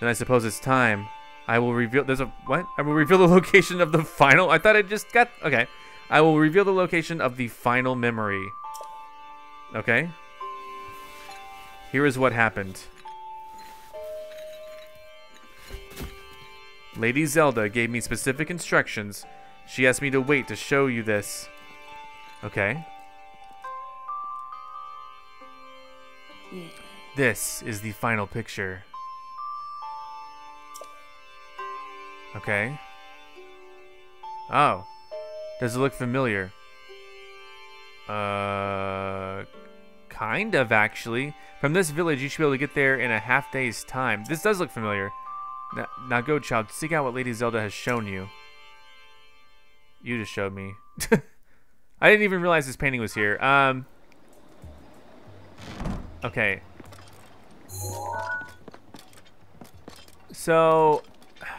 Then I suppose it's time. I will reveal. There's a what? I will reveal the location of the final. I thought I just got. Okay. I will reveal the location of the final memory. Okay. Here is what happened. Lady Zelda gave me specific instructions. She asked me to wait to show you this. Okay. This is the final picture. Okay. Oh. Does it look familiar? Uh, kind of, actually. From this village, you should be able to get there in a half day's time. This does look familiar. Now, now go, child. Seek out what Lady Zelda has shown you. You just showed me. I didn't even realize this painting was here. Um. Okay. So,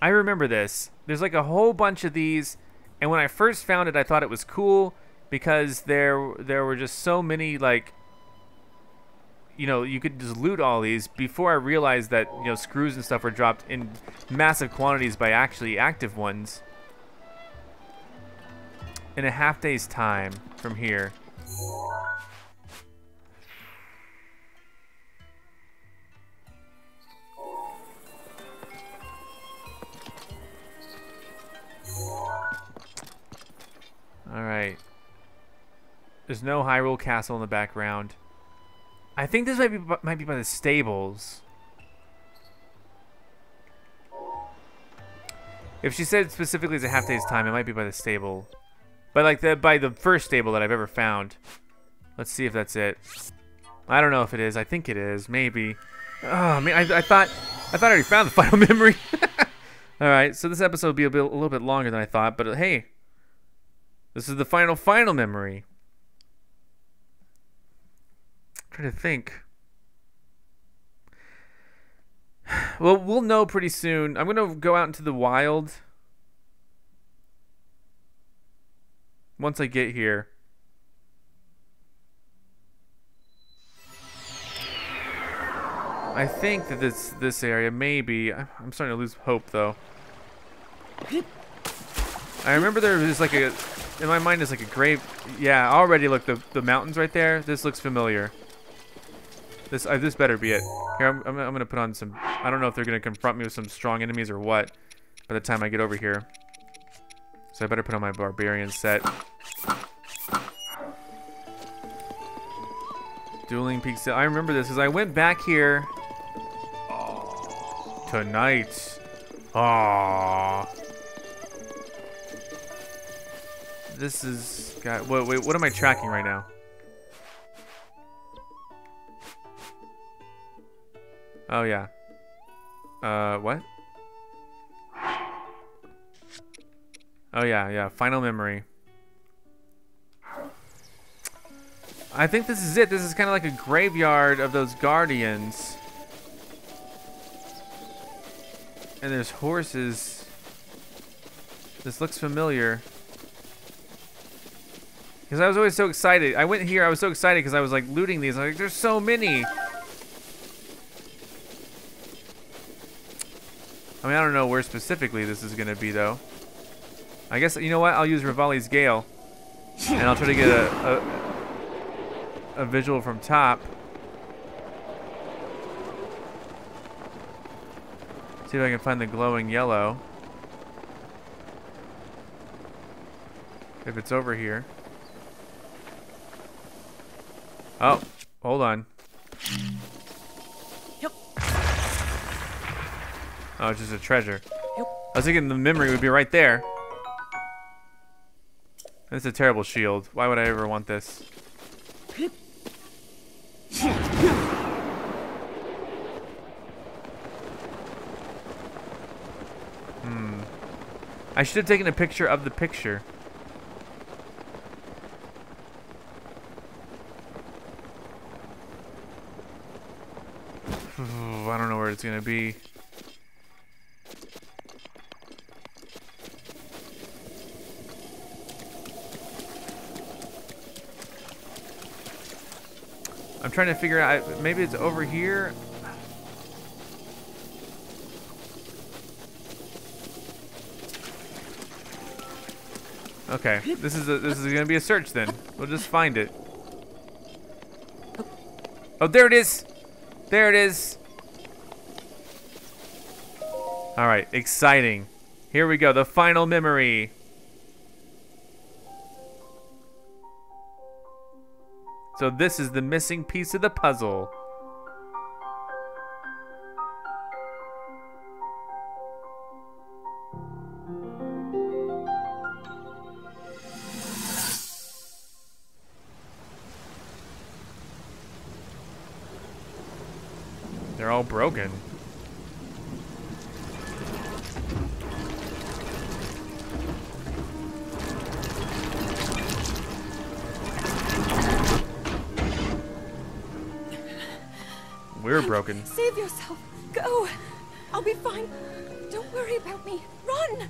I remember this. There's like a whole bunch of these, and when I first found it, I thought it was cool because there there were just so many like you know you could just loot all these before I realized that you know screws and stuff were dropped in massive quantities by actually active ones in a half day's time from here. Alright. There's no Hyrule Castle in the background. I think this might be might be by the stables. If she said specifically it's a half day's time, it might be by the stable. But like the by the first stable that I've ever found. Let's see if that's it. I don't know if it is. I think it is. Maybe. Oh man, I, I thought I thought I already found the final memory. All right, so this episode will be a, bit, a little bit longer than I thought, but hey, this is the final, final memory. I'm trying to think. Well, we'll know pretty soon. I'm going to go out into the wild. Once I get here. I think that this this area maybe I'm starting to lose hope though. I remember there was like a in my mind is like a grave. Yeah, already look the the mountains right there. This looks familiar. This uh, this better be it. Here, I'm, I'm, I'm gonna put on some. I don't know if they're gonna confront me with some strong enemies or what. By the time I get over here, so I better put on my barbarian set. Dueling Peaks. I remember this because I went back here tonight. Aww. this is got wait, wait what am I tracking right now? Oh yeah. Uh what? Oh yeah, yeah, final memory. I think this is it. This is kind of like a graveyard of those guardians. And there's horses. This looks familiar. Because I was always so excited. I went here, I was so excited because I was like looting these. I'm like, there's so many. I mean, I don't know where specifically this is going to be, though. I guess, you know what? I'll use Revali's Gale. And I'll try to get a, a, a visual from top. See if I can find the glowing yellow. If it's over here. Oh, hold on. Oh, it's just a treasure. Yep. I was thinking the memory would be right there. This is a terrible shield. Why would I ever want this? Hmm. I should have taken a picture of the picture. I don't know where it's gonna be. Trying to figure out. Maybe it's over here. Okay, this is a, this is gonna be a search then. We'll just find it. Oh, there it is. There it is. All right, exciting. Here we go, the final memory. So this is the missing piece of the puzzle. They're all broken. We're broken. Save yourself. Go. I'll be fine. Don't worry about me. Run.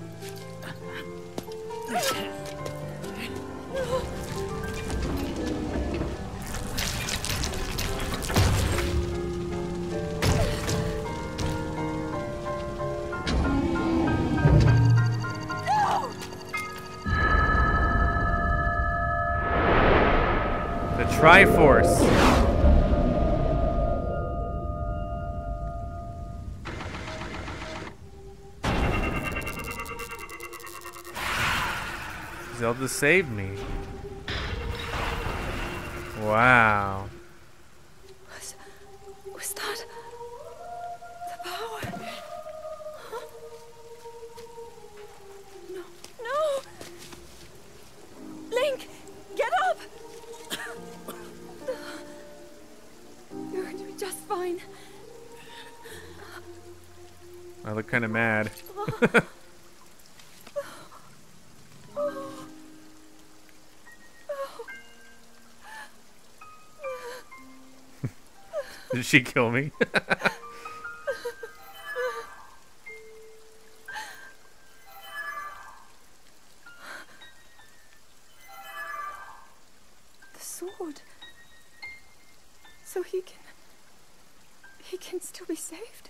The Triforce. Zelda saved me. Wow. Was, was that the power? Huh? No, no! Link, get up! You're going to be just fine. I look kind of mad. Did she kill me? The sword. So he can. He can still be saved.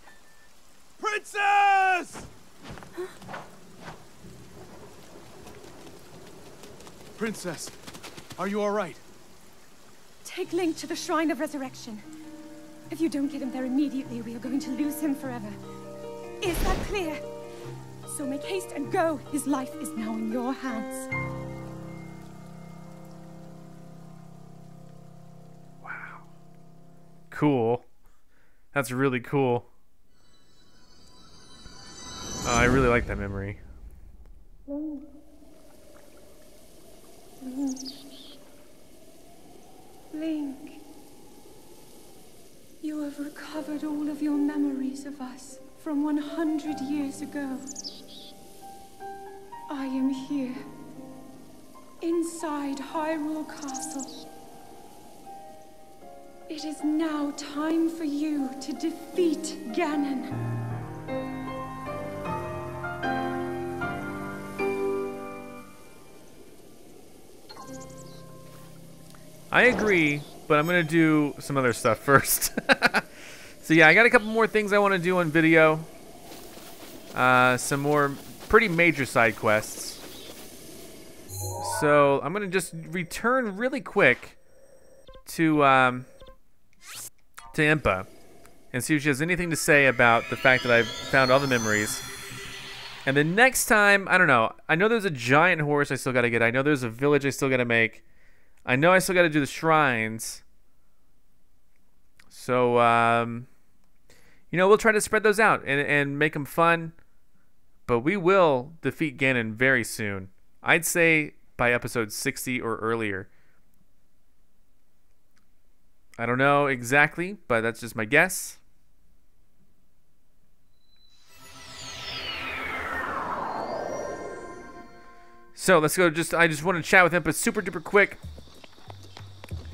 Princess! Princess, are you all right? Take Link to the Shrine of Resurrection. If you don't get him there immediately, we are going to lose him forever. Is that clear? So make haste and go. His life is now in your hands. Wow. cool. That's really cool. Oh, I really like that memory. Link, you have recovered all of your memories of us from 100 years ago. I am here, inside Hyrule Castle. It is now time for you to defeat Ganon. I agree, but I'm gonna do some other stuff first. so yeah, I got a couple more things I want to do on video. Uh, some more pretty major side quests. So I'm gonna just return really quick to um, to Impa and see if she has anything to say about the fact that I've found all the memories. And the next time, I don't know. I know there's a giant horse I still got to get. I know there's a village I still got to make. I know I still got to do the shrines. So, um, you know, we'll try to spread those out and, and make them fun. But we will defeat Ganon very soon. I'd say by episode 60 or earlier. I don't know exactly, but that's just my guess. So let's go. Just I just want to chat with him, but super duper quick,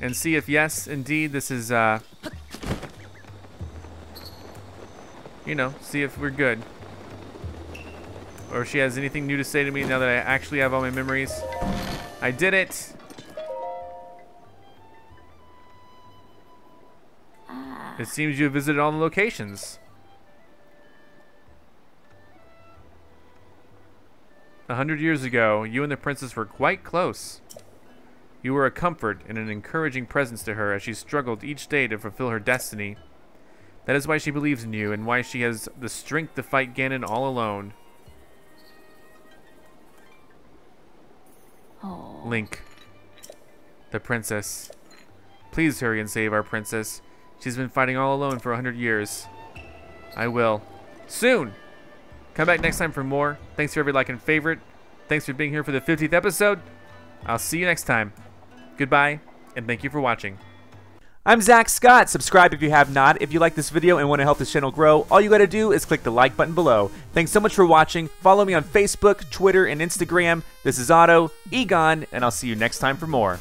and see if yes, indeed, this is uh, you know, see if we're good, or if she has anything new to say to me now that I actually have all my memories. I did it. It seems you have visited all the locations. A hundred years ago, you and the princess were quite close. You were a comfort and an encouraging presence to her as she struggled each day to fulfill her destiny. That is why she believes in you and why she has the strength to fight Ganon all alone. Oh. Link. The princess. Please hurry and save our princess. She's been fighting all alone for a hundred years. I will. Soon! Come back next time for more. Thanks for every like and favorite. Thanks for being here for the 50th episode. I'll see you next time. Goodbye, and thank you for watching. I'm Zack Scott. Subscribe if you have not. If you like this video and want to help this channel grow, all you got to do is click the like button below. Thanks so much for watching. Follow me on Facebook, Twitter, and Instagram. This is Otto, Egon, and I'll see you next time for more.